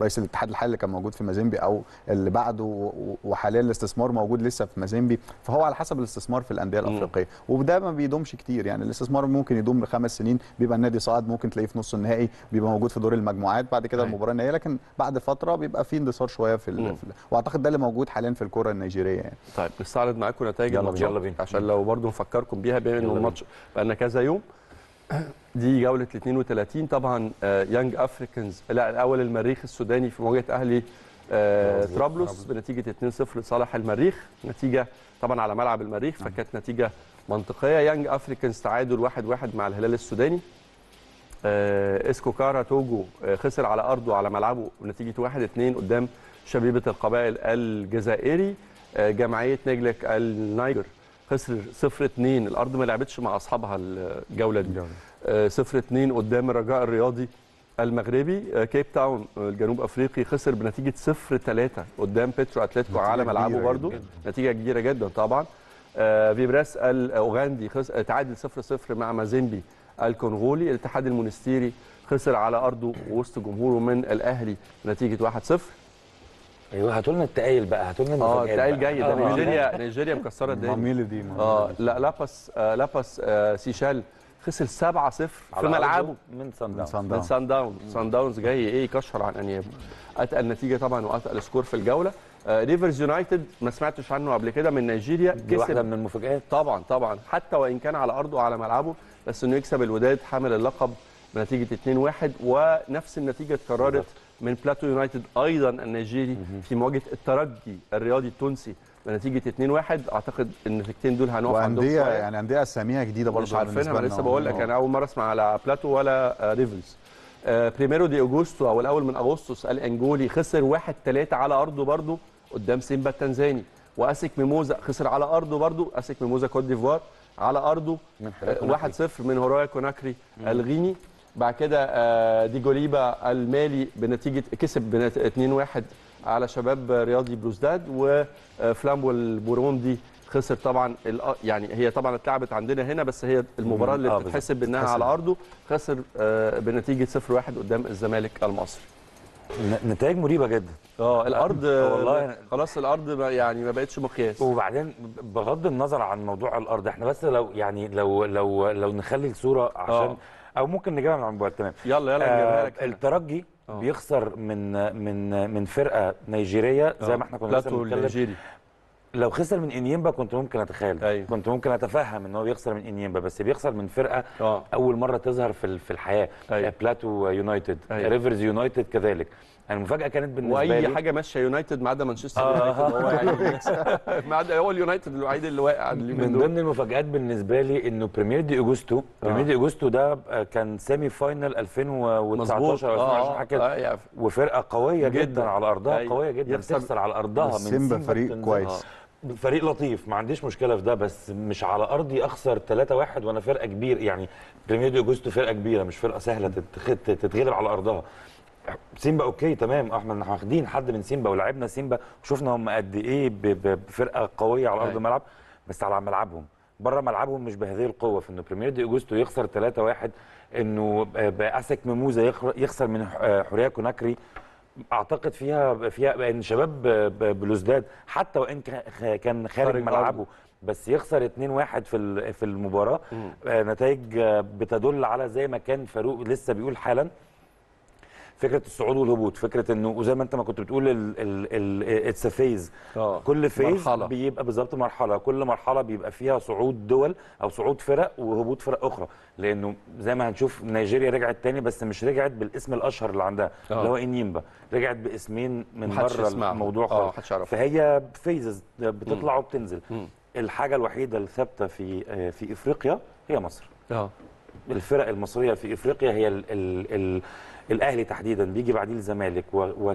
رئيس الاتحاد الحالي اللي كان موجود في مازيمبي أو اللي بعده وحاليا الاستثمار موجود لسه في مازيمبي. فهو على حسب الاستثمار في الأندية الأفريقية. وده ما بيدومش كتير. يعني الاستثمار ممكن يدوم لخمس سنين بيبقى النادي صاعد ممكن تلاقيه في نص النهائي بيبقى موجود في دور المجموعات بعد كده المباراة النهائية. لكن بعد فترة بيبقى في اندثار شوية في, ال... في ال... وأعتقد ده اللي موجود حاليا في الكرة النيجيرية يعني. طيب نستعرض معاكم نتائج الماتش. يلا بينا. عشان لو برضو نفكركم بيها بما انه الماتش بقى لنا كذا يوم. دي جولة 32 طبعا يانج افريكانز لا الأول المريخ السوداني في مواجهة أهلي طرابلس بنتيجة 2-0 لصالح المريخ. نتيجة طبعا على ملعب المريخ فكانت نتيجة منطقية. يانج افريكانز تعادل 1-1 مع الهلال السوداني. أسكو كارا توجو خسر على أرضه على ملعبه بنتيجه 1-2 قدام شبيبة القبائل الجزائري جمعية نيجيليك النيجر خسر 0 2 الأرض ما لعبتش مع أصحابها الجولة دي. 0 2 قدام الرجاء الرياضي المغربي. كيب تاون الجنوب أفريقي خسر بنتيجة 0 3 قدام بيترو أتلتيكو على ملعبه برضه. نتيجة كبيرة جدا طبعا. فايبرز الاوغندي تعادل 0 0 مع مازيمبي. الكونغولي الاتحاد المنستيري خسر على أرضه وسط جمهوره من الأهلي بنتيجه 1 0 أيوه هاتوا لنا التقايل بقى هاتوا لنا آه بقى. جاي ده آه، نيجيريا نيجيريا مكسرة الدنيا. دي آه لا لاباس آه لاباس آه سيشال خسر 7-0 في على ملعبه. من صن من داونز صن من. سان داونز. سان داونز جاي إيه؟ يكشر عن أنيابه. أتقل نتيجة طبعا وأتقل score في الجولة. آه ريفرز يونايتد ما سمعتش عنه قبل كده من نيجيريا دي واحدة كسب. من المفاجآت. طبعا طبعا. حتى وإن كان على أرضه وعلى ملعبه بس إنه يكسب الوداد حامل اللقب بنتيجة 2-1 ونفس النتيجة اتكررت من بلاتو يونايتد أيضا النيجيري في مواجهة الترجي الرياضي التونسي بنتيجة 2-1 أعتقد إن النتيجتين دول هنقف عندهم وانديه. يعني أندية أساميها جديدة برضه مش عارفينها أنا لسه. بقول لك. أنا أول مرة أسمع على بلاتو ولا آه، ريفرز آه، بريميرو دي اوجوستو أو الأول من أغسطس الانجولي خسر 1 3 على أرضه برضه قدام سيمبا التنزاني واسك ميموزا خسر على أرضه برضه اسك ميموزا كوت ديفوار على أرضه. من حراك آه، 1 0 من هورايا كوناكري الغيني. بعد كده آه، دي جوليبا المالي بنتيجة كسب 2 1 على شباب رياضي بلوزداد وفلامبو البوروندي خسر طبعا يعني هي طبعا اتلعبت عندنا هنا بس هي المباراة اللي آه، بتتحسب بتتحسب. على أرضه خسر آه، بنتيجة 0 1 قدام الزمالك المصري. نتائج مريبة جدا آه الأرض آه، والله خلاص الأرض ما- يعني ما بقتش مقياس وبعدين بغض النظر عن موضوع الأرض إحنا بس لو يعني لو لو لو نخلي الصورة عشان آه. أو ممكن نجيبها من على الموبايل تمام يلا يلا آه لك. الترجي آه. بيخسر من من من فرقة نيجيرية زي آه، ما إحنا كنا لسه بنتكلم لو خسر من إنيمبا كنت ممكن أتخيل أيوة. كنت ممكن أتفهم إن هو بيخسر من إنيمبا بس بيخسر من فرقة آه أول مرة تظهر في في الحياة أيوة. آه، بلاتو يونايتد أيوة. ريفرز يونايتد كذلك المفاجأة كانت بالنسبة وأي لي حاجة ماشية يونايتد ما عدا مانشستر آه. يونايتد يعني. ما عدا هو اليونايتد الوحيد اللي واقع من ضمن المفاجآت بالنسبة لي إنه بريمير دي اوجستو بريمير دي اوجستو ده آه، كان semi final 2019 مظبوط أو 2020 حاجة كده آه، يعني وفرقة قوية جدا, جدا. على أرضها أيوة. قوية جدا يخسر- تخسر على أرضها من سيمبا فريق. كويس فريق لطيف ما عنديش مشكلة في ده بس مش على أرضي أخسر 3-1 وأنا فرقة كبير. يعني بريمير دي اوجستو فرقة كبيرة مش فرقة سهلة تتغلب على أرضها. سيمبا okay تمام. إحنا إحنا واخدين حد من سيمبا ولعبنا سيمبا وشفنا هم قد إيه بفرقة قوية على أرض أيوة. الملعب بس على ملعبهم. بره ملعبهم مش بهذه القوة في إنه بريمير دي اوجستو يخسر 3-1 إنه بأسك ميموزا يخسر من حوريه كوناكري أعتقد فيها فيها إن شباب بلوزداد حتى وإن كان- خارج ملعبه. بس يخسر 2-1 في في المباراة. آه، نتائج بتدل على زي ما كان فاروق لسه بيقول حالا. فكرة الصعود والهبوط فكرة إنه وزي ما أنت ما كنت بتقول it's phase آه. كل phase مرحلة. بيبقى بالظبط مرحلة كل مرحلة بيبقى فيها صعود دول أو صعود فرق وهبوط فرق أخرى لأنه زي ما هنشوف نيجيريا رجعت تاني بس مش رجعت بالاسم الأشهر اللي عندها آه. اللي هو إنيمبا رجعت باسمين من بره. الموضوع آه، خالص. فهي phases بتطلع وبتنزل مم. الحاجة الوحيدة الثابتة في في إفريقيا هي مصر آه الفرق المصرية في إفريقيا هي ال ال ال الأهلي تحديدا بيجي بعديه الزمالك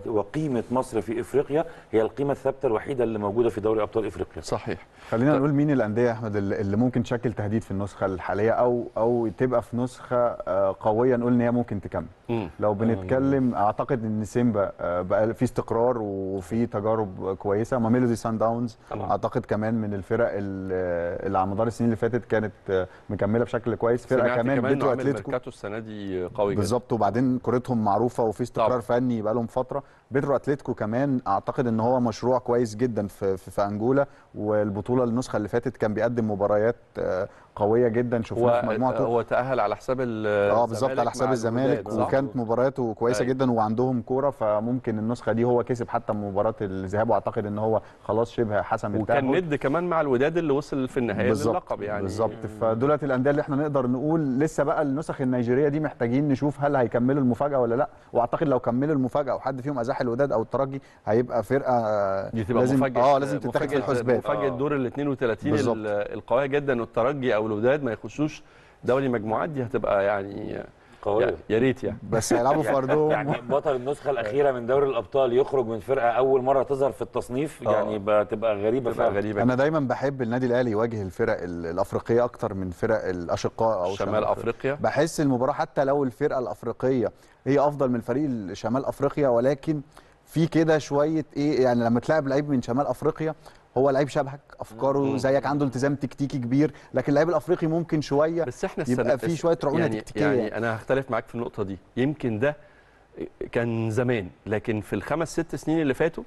وقيمة مصر في إفريقيا هي القيمة الثابتة الوحيدة اللي موجودة في دوري أبطال إفريقيا. صحيح. خلينا نقول مين الأندية يا أحمد اللي ممكن تشكل تهديد في النسخة الحالية أو أو تبقى في نسخة آه، قويه نقول ان هي ممكن تكمل. مم. لو بنتكلم أعتقد إن سيمبا آه، بقى في استقرار وفي تجارب كويسة. ميلودي سان داونز طبعاً. أعتقد كمان من الفرق ال- اللي على مدار السنين اللي فاتت كانت آه، مكملة بشكل كويس. فرقة كمان كمان عامل أتلتيكو. السنة دي قوي جدا. بالظبط. وبعدين كورتهم معروفة وفي استقرار. فني بقى لهم فترة بيترو أتلتيكو كمان أعتقد إن هو مشروع كويس جدا في في, في أنجولا والبطولة النسخة اللي فاتت كان بيقدم مباريات آه، قوية جدا. شفناه في مجموعته هو تأهل على حساب ال آه بالظبط على حساب الزمالك وكانت مبارياته كويسة أيوة. جدا وعندهم كورة فممكن النسخة دي هو كسب حتى مباراة الذهاب. وأعتقد إن هو خلاص شبه حسم وكان التأهل. ند كمان مع الوداد اللي وصل في بالظبط للقب يعني. بالظبط. فدولت الأندية اللي إحنا نقدر نقول لسه بقى النسخ النيجيرية دي محتاجين نشوف هل هيكملوا المفاجأة ولا لأ. وأعتقد لو كملوا المفاجأة وحد فيهم أزاح الوداد أو الترجي هيبقى فرقة دي تبقى لازم مفاجأة آه لازم تتاخد في مفاجأة- الحسبان. مفاجأة دور ال 32 بالظبط. ال- القوية جدا. والترجي أو الوداد ما يخشوش دوري مجموعات دي هتبقى يعني قوية. يا ريت يعني. بس هيلعبوا في أرضهم. يعني بطل النسخة الأخيرة من دوري الأبطال يخرج من فرقة أول مرة تظهر في التصنيف آه. يعني بتبقى غريبة تبقى فعلا. غريبة. أنا دايما بحب النادي الأهلي يواجه الفرق ال- الأفريقية أكتر من فرق الأشقاء أو شمال أفريقيا. بحس المباراة حتى لو الفرقة الأفريقية هي أفضل من فريق شمال أفريقيا ولكن في كده شوية إيه يعني لما تلاعب لعيب من شمال أفريقيا هو لعيب شبهك أفكاره زيك عنده التزام تكتيكي كبير لكن اللعيب الأفريقي ممكن شوية بس إحنا يبقى في شوية رعونة يعني تكتيكية. يعني أنا هختلف معاك في النقطة دي. يمكن ده كان زمان لكن في الخمس ست سنين اللي فاتوا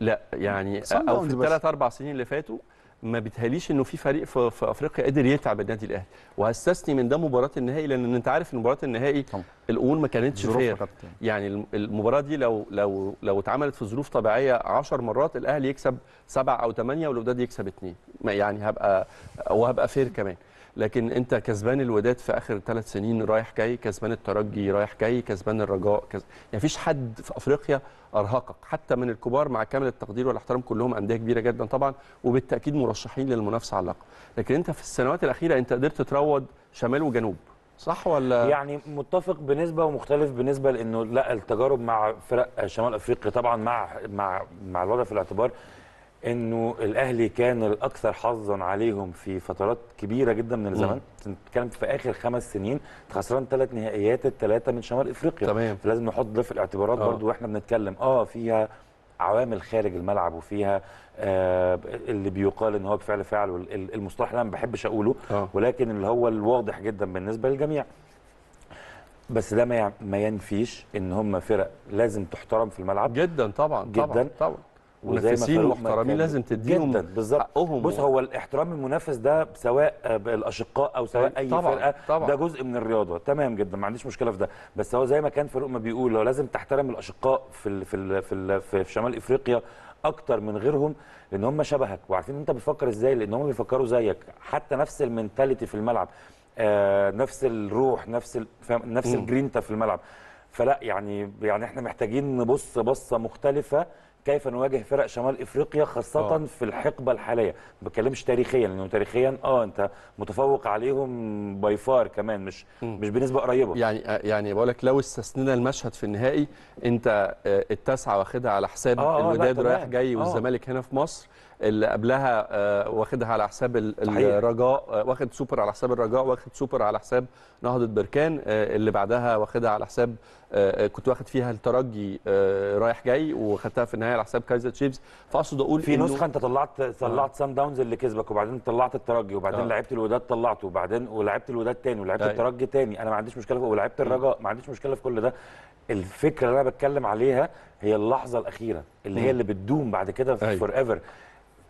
لا يعني أو في. الثلاث أربع سنين اللي فاتوا ما بيتهيأليش إنه في فريق في, في أفريقيا قدر يتعب النادي الأهلي. وهستثني من ده مباراة النهائي لأن أنت عارف إن مباراة النهائي. الأمور ما كانتش fair يعني الم- المباراة دي لو لو لو اتعملت في ظروف طبيعية 10 مرات الأهلي يكسب سبع أو ثمانيه والوداد يكسب اثنين يعني هبقى وهبقى fair كمان. لكن انت كسبان الوداد في آخر ثلاث سنين رايح جاي كسبان الترجي رايح جاي كسبان الرجاء كز... يعني مفيش حد في أفريقيا أرهقك حتى من الكبار مع كامل التقدير والاحترام كلهم أندية كبيرة جدا طبعا وبالتأكيد مرشحين للمنافسة على اللقب لكن انت في السنوات الأخيرة انت قدرت تروض شمال وجنوب صح ولا؟ يعني متفق بنسبة ومختلف بنسبة لأنه لا التجارب مع فرق شمال أفريقيا طبعا مع مع مع الوضع في الاعتبار إنه الأهلي كان الأكثر حظا عليهم في فترات كبيرة جدا من الزمن بنتكلم في آخر خمس سنين خسران ثلاث نهائيات الثلاثة من شمال إفريقيا تمام. فلازم نحط ده في الاعتبارات آه. برضو وإحنا بنتكلم آه فيها عوامل خارج الملعب وفيها آه اللي بيقال إن هو بفعل فعل المصطلح اللي أنا ما بحبش أقوله آه. ولكن اللي هو الواضح جدا بالنسبة للجميع بس ده ما ينفيش إن هم فرق لازم تحترم في الملعب جدا طبعا طبعا جداً. طبعا ما منافسين محترمين لازم تديهم بالظبط. حقهم بص هو الاحترام المنافس ده سواء آه، الاشقاء أو سواء أي طبعاً، فرقة طبعاً. ده جزء من الرياضة. تمام جدا ما عنديش مشكلة في ده. بس هو زي ما كان فاروق ما بيقول لو لازم تحترم الأشقاء في ال في ال في, ال في, شمال إفريقيا أكتر من غيرهم لأن هم شبهك. وعارفين أنت بتفكر إزاي؟ لأن هم بيفكروا زيك. حتى نفس ال mentality في الملعب آه نفس الروح نفس نفس. الجرينتا في الملعب. فلا يعني يعني إحنا محتاجين نبص بصة مختلفة كيف نواجه فرق شمال إفريقيا خاصة آه. أوه. في الحقبة الحالية ما بتكلمش تاريخيا لأنه تاريخيا آه أنت متفوق عليهم by far كمان مش مم. مش بنسبة قريبة يعني يعني بقول لك لو استثنينا المشهد في النهائي أنت آه، التاسعة واخدها على حساب آه، آه، الوداد. رايح جاي آه. والزمالك هنا في مصر اللي قبلها آه، واخدها على حساب. الرجاء آه، واخد سوبر على حساب الرجاء واخد سوبر على حساب نهضة بركان آه، اللي بعدها واخدها على حساب كنت واخد فيها الترجي رايح جاي واخدتها في النهاية على حساب كايزر تشيفز فأقصد أقول في نسخة أنت طلعت طلعت سان داونز اللي كسبك وبعدين طلعت الترجي وبعدين آه. لعبت الوداد طلعته وبعدين ولعبت الوداد تاني ولعبت. الترجي تاني أنا ما عنديش مشكلة ولعبت الرجاء ما عنديش مشكلة في كل ده الفكرة اللي أنا بتكلم عليها هي اللحظة الأخيرة اللي. هي اللي بتدوم بعد كده. forever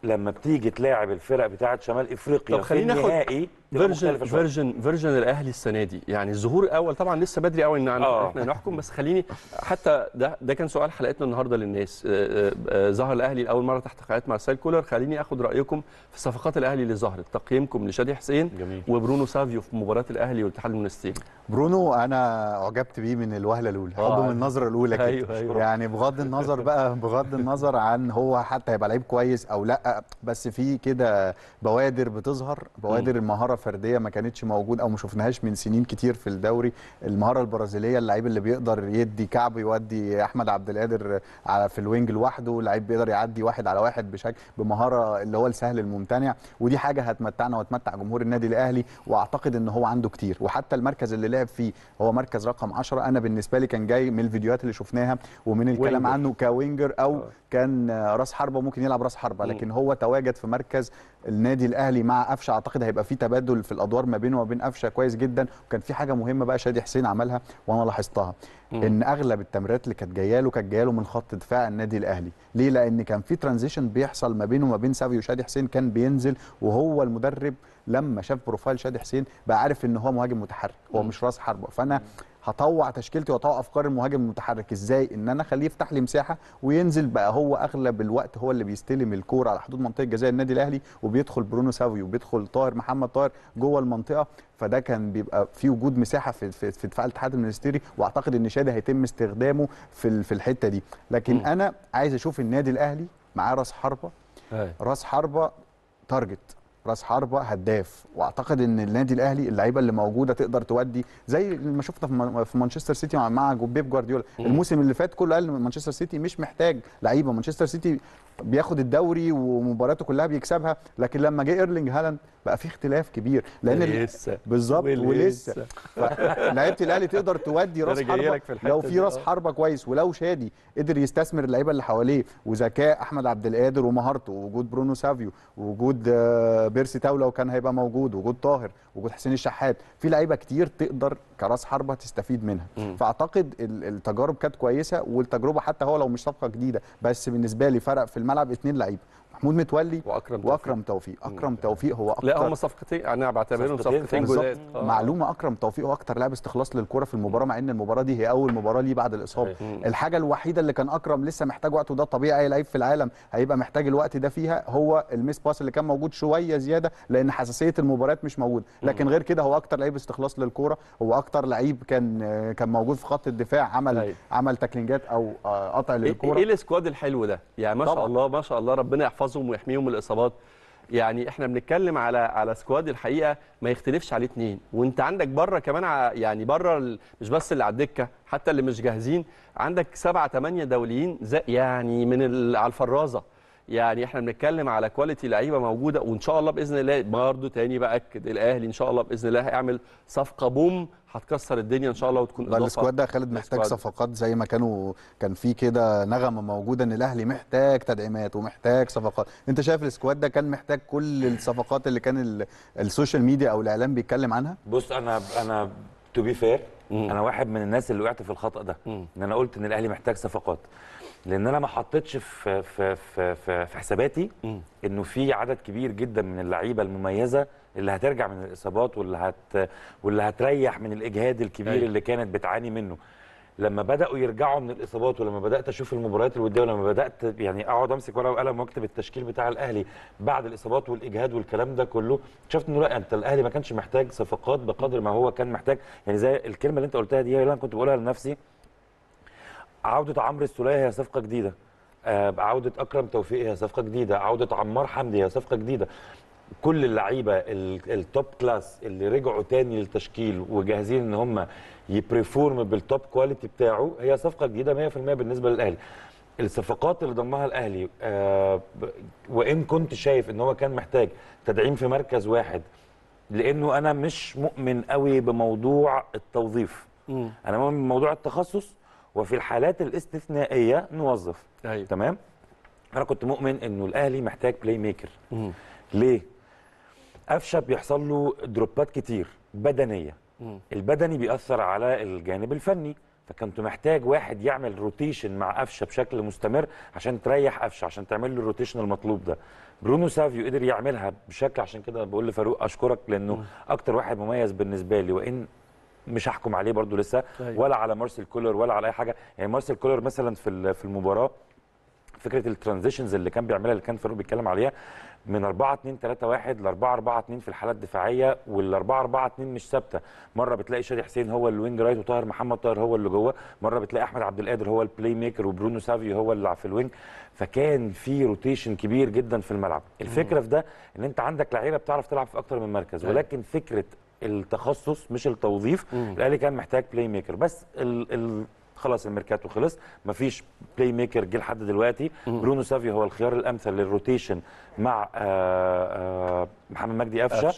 لما بتيجي تلاعب الفرق بتاعه شمال إفريقيا طب في خلينا ناخد النهائي version. فيرجن فيرجن الأهلي السنة دي يعني الظهور الأول طبعا لسه بدري قوي إن آه. إحنا نحكم بس خليني حتى ده ده كان سؤال حلقتنا النهارده للناس آه، آه، آه، ظهر الأهلي لأول مرة تحت قياده مارسيل كولر خليني آخد رأيكم في صفقات الأهلي اللي ظهرت تقييمكم لشادي حسين جميل. وبرونو سافيو في مباراة الأهلي والاتحاد المنستيري برونو أنا أعجبت بيه من الوهلة الأولى آه. برضه من النظرة الأولى كده أيوه، أيوه. يعني بغض النظر بقى بغض النظر عن هو حتى هيبقى لعيب كويس أو لأ بس في كده بوادر بتظهر بوادر المهارة فرديه ما كانتش موجود أو ما شفناهاش من سنين كتير في الدوري. المهارة البرازيلية اللعيب اللي بيقدر يدي كعب يودي أحمد عبد القادر على في ال wing لوحده لعيب بيقدر يعدي واحد على واحد بشكل بمهارة اللي هو السهل الممتنع. ودي حاجة هتمتعنا وتمتع جمهور النادي الأهلي وأعتقد إن هو عنده كتير. وحتى المركز اللي لعب فيه هو مركز رقم 10 أنا بالنسبة لي كان جاي من الفيديوهات اللي شفناها ومن الكلام winger. عنه ك winger أو آه. كان راس حربة ممكن يلعب راس حربة. لكن هو تواجد في مركز النادي الأهلي مع قفشة أعتقد هيبقى في تبادل في الأدوار ما بينه وبين قفشة كويس جدا وكان في حاجة مهمة بقى شادي حسين عملها وأنا لاحظتها. إن أغلب التمريرات اللي كانت جاية له كانت جاية له من خط دفاع النادي الأهلي ليه لأن كان في transition بيحصل ما بينه وما بين سافيو وشادي حسين كان بينزل وهو المدرب لما شاف profile شادي حسين بقى عارف إن هو مهاجم متحرك هو. مش راس حربة فأنا هطوع تشكيلتي واطوع افكار المهاجم المتحرك. إزاي؟ إن أنا أخليه يفتح لي مساحة وينزل بقى هو أغلب الوقت هو اللي بيستلم الكورة على حدود منطقة جزاء النادي الأهلي وبيدخل برونو سافيو وبيدخل طاهر محمد طاهر جوه المنطقة. فده كان بيبقى في وجود مساحة في في, في دفاع الاتحاد المنستيري وأعتقد إن شادي هيتم استخدامه في في الحتة دي. لكن مم. أنا عايز أشوف النادي الأهلي معاه راس حربة. راس حربة target راس حربة هداف. واعتقد إن النادي الأهلي اللعيبة اللي موجودة تقدر تودي زي ما شفنا في مان- في مانشستر سيتي مع- مع بيب جوارديولا. الموسم اللي فات كله قال مانشستر سيتي مش محتاج لعيبة. مانشستر سيتي بياخد الدوري ومباراته كلها بيكسبها. لكن لما جه إيرلينج هالاند بقى في اختلاف كبير لأن لسه بالظبط ولسه. لعيبة الأهلي تقدر تودي راس حربة لو في راس آه. حربة كويس ولو شادي قدر يستثمر اللعيبة اللي حواليه وذكاء أحمد عبد القادر ومهارته ووجود برونو سافيو ووجود آه، بيرسي تاو لو كان هيبقى موجود وجود طاهر وجود حسين الشحات في لعيبة كتير تقدر كراس حربة تستفيد منها. فأعتقد ال- التجارب كانت كويسة والتجربة حتى هو لو مش صفقة جديدة بس بالنسبة لي فرق في الملعب اثنين لعيبة. محمود متولي وأكرم توفيق. وأكرم توفيق. أكرم توفيق هو أكتر لا هم صفقتين. أنا بعتبرهم صفقتين. جداد آه. معلومة أكرم توفيق هو أكتر لاعب استخلاص للكرة في المباراة مع إن المباراة دي هي أول مباراة ليه بعد الإصابة. الحاجة الوحيدة اللي كان أكرم لسه محتاج وقت وده طبيعي أي لعيب في العالم هيبقى محتاج الوقت ده فيها هو ال miss pass اللي كان موجود شوية زيادة لأن حساسية المباريات مش موجودة. لكن غير كده هو أكتر لعيب استخلاص للكرة هو أكتر لعيب كان كان موجود في خط الدفاع عمل أيوة. عمل tackling ات أو آه، قطع إيه للكرة. إيه ال squad الحلو ده؟ يعني ما شاء. الله ما شاء الله ربنا يحفظهم ويحميهم من الإصابات. يعني إحنا بنتكلم على على squad الحقيقة ما يختلفش عليه اتنين. وأنت عندك برة كمان يعني برة مش بس اللي على الدكة حتى اللي مش جاهزين. عندك سبعة ثمانية دوليين يعني من على الفرازة. يعني إحنا بنتكلم على quality لعيبة موجودة. وإن شاء الله بإذن الله برضه تاني باكد الأهلي إن شاء الله بإذن الله هيعمل صفقة boom هتكسر الدنيا إن شاء الله وتكون إضافة ال squad ده يا خالد محتاج. صفقات زي ما كانوا كان في كده نغمة موجودة إن الأهلي محتاج تدعيمات ومحتاج صفقات. أنت شايف ال squad ده كان محتاج كل الصفقات اللي كان ال- social media أو الإعلام بيتكلم عنها؟ بص أنا أنا to be fair أنا واحد من الناس اللي وقعت في الخطأ ده. إن أنا قلت إن الأهلي محتاج صفقات. لأن أنا ما حطيتش في في في في, في حساباتي. إنه في عدد كبير جدا من اللعيبة المميزة اللي هترجع من الإصابات واللي هت واللي هتريح من الإجهاد الكبير أيوة. اللي كانت بتعاني منه لما بدأوا يرجعوا من الإصابات ولما بدأت أشوف المباريات الودية ولما بدأت يعني أقعد أمسك ورقة وقلم وأكتب التشكيل بتاع الأهلي بعد الإصابات والإجهاد والكلام ده كله شفت إنه لأ أنت الأهلي ما كانش محتاج صفقات بقدر ما هو كان محتاج يعني زي الكلمة اللي أنت قلتها دي هي اللي أنا كنت بقولها لنفسي عودة عمرو السولية هي صفقة جديدة. آه، عودة أكرم توفيق هي صفقة جديدة. عودة عمار حمدي هي صفقة جديدة. كل اللعيبة ال- top class اللي رجعوا تاني للتشكيل وجاهزين إن هم ي perform بال top quality بتاعه هي صفقة جديدة 100% بالنسبة للأهلي. الصفقات اللي ضمها الأهلي آه وإن كنت شايف إن هو كان محتاج تدعيم في مركز واحد لأنه أنا مش مؤمن قوي بموضوع التوظيف. أنا مؤمن بموضوع التخصص وفي الحالات الاستثنائية نوظف. أيوه. تمام؟ أنا كنت مؤمن إنه الأهلي محتاج playmaker مم. ليه؟ قفشه بيحصل له drop ات كتير بدنية. مم. البدني بيأثر على الجانب الفني فكنت محتاج واحد يعمل rotation مع قفشه بشكل مستمر عشان تريح قفشه عشان تعمل له ال rotation المطلوب ده. برونو سافيو قدر يعملها بشكل عشان كده بقول لفاروق أشكرك لأنه أكتر واحد مميز بالنسبة لي وإن مش هحكم عليه برضو لسه أيوة. ولا على مارسيل كولر ولا على أي حاجة. يعني مارسيل كولر مثلا في في المباراة فكرة ال transitions اللي كان بيعملها اللي كان فاروق بيتكلم عليها من 4 2 3 1 ل 4 4 2 في الحالات الدفاعية وال 4 4 2 مش ثابتة. مرة بتلاقي شادي حسين هو ال wing right وطاهر محمد طاهر هو اللي جوه. مرة بتلاقي أحمد عبد القادر هو ال playmaker وبرونو سافيو هو اللي في ال wing فكان في rotation كبير جدا في الملعب. الفكرة في ده إن أنت عندك لعيبة بتعرف تلعب في أكتر من مركز. أيوة. ولكن فكرة التخصص مش التوظيف مم. الأهلي كان محتاج playmaker بس ال ال خلاص الميركاتو خلص مفيش playmaker جه لحد دلوقتي برونو سافيو هو الخيار الأمثل لل rotation مع آه آه محمد مجدي قفشة.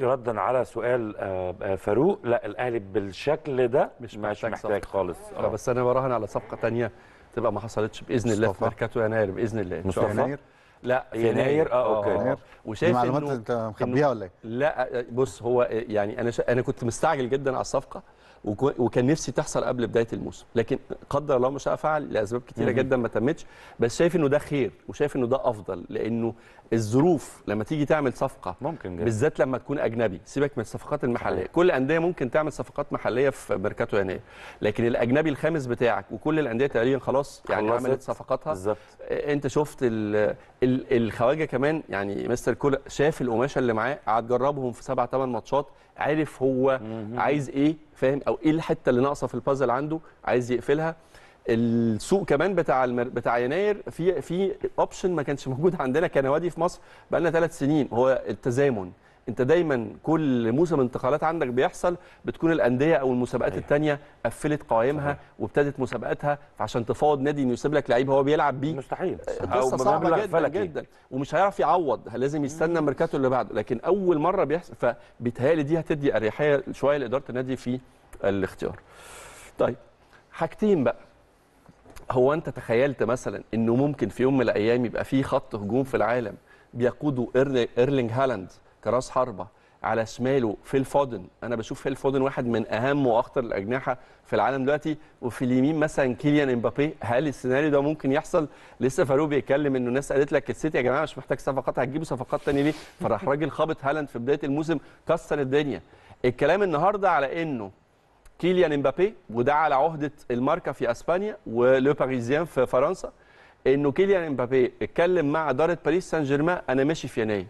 ردا على سؤال آه فاروق لا الأهلي بالشكل ده مش مش محتاج محتاج, محتاج. خالص آه. بس أنا براهن على صفقة تانية تبقى ما حصلتش بإذن الله في مصطفى. ميركاتو يناير بإذن الله إن شاء مصطفى. الله يناير لا في يناير؟ آه، okay. يناير. دي وشايف معلومات إنه- أنت مخبيها ولا إيه؟ لا بص هو يعني أنا شا... أنا كنت مستعجل جدا على الصفقة. وكان نفسي تحصل قبل بداية الموسم. لكن قدر الله ما شاء فعل لأسباب كتيرة مهم. جدا ما تمتش. بس شايف إنه ده خير وشايف إنه ده أفضل لأنه الظروف لما تيجي تعمل صفقة ممكن جدا. بالذات لما تكون أجنبي سيبك من الصفقات المحلية. صحيح. كل الأندية ممكن تعمل صفقات محلية في ميركاتو يناير. لكن الأجنبي الخامس بتاعك وكل الأندية تقريبا خلاص يعني خلصت. عملت صفقاتها. بالظبط. إنت شفت ال ال الخواجة كمان يعني مستر كولا شاف القماشة اللي معاه قعد جربهم في سبع ثمان ماتشات عارف هو عايز إيه فاهم؟ أو إيه الحتة اللي ناقصة في البازل عنده عايز يقفلها؟ السوق كمان بتاع المر... بتاع يناير في في اوبشن ما كانش موجود عندنا كنوادي في مصر بقى لنا ثلاث سنين هو التزامن. أنت دايما كل موسم انتقالات عندك بيحصل بتكون الأندية أو المسابقات الثانية قفلت قوائمها وابتدت مسابقاتها فعشان تفاوض نادي إنه يسيب لك لعيب هو بيلعب بيه. مستحيل. قصة صعبة جدا فلكي. جدا. ومش هيعرف يعوض لازم يستنى الميركاتو اللي بعده. لكن أول مرة بيحصل فبيتهيألي دي هتدي أريحية شوية لإدارة النادي في الاختيار. طيب حاجتين بقى. هو انت تخيلت مثلا إنه ممكن في يوم من الأيام يبقى في خط هجوم في العالم بيقوده إيرلينج هالاند كراس حربة على شماله فيل فودن أنا بشوف فيل فودن واحد من أهم وأخطر الأجنحة في العالم دلوقتي وفي اليمين مثلا كيليان إمبابي. هل السيناريو ده ممكن يحصل؟ لسه فاروق بيتكلم إنه الناس قالت لك السيتي يا جماعة مش محتاج صفقات هتجيبوا صفقات تاني ليه؟ فراح راجل خابط هالاند في بداية الموسم كسر الدنيا. الكلام النهارده على إنه كيليان امبابي وده على عهدة الماركا في أسبانيا ولو باريزيان في فرنسا إنه كيليان امبابي اتكلم مع إدارة باريس سان جيرمان أنا ماشي في يناير.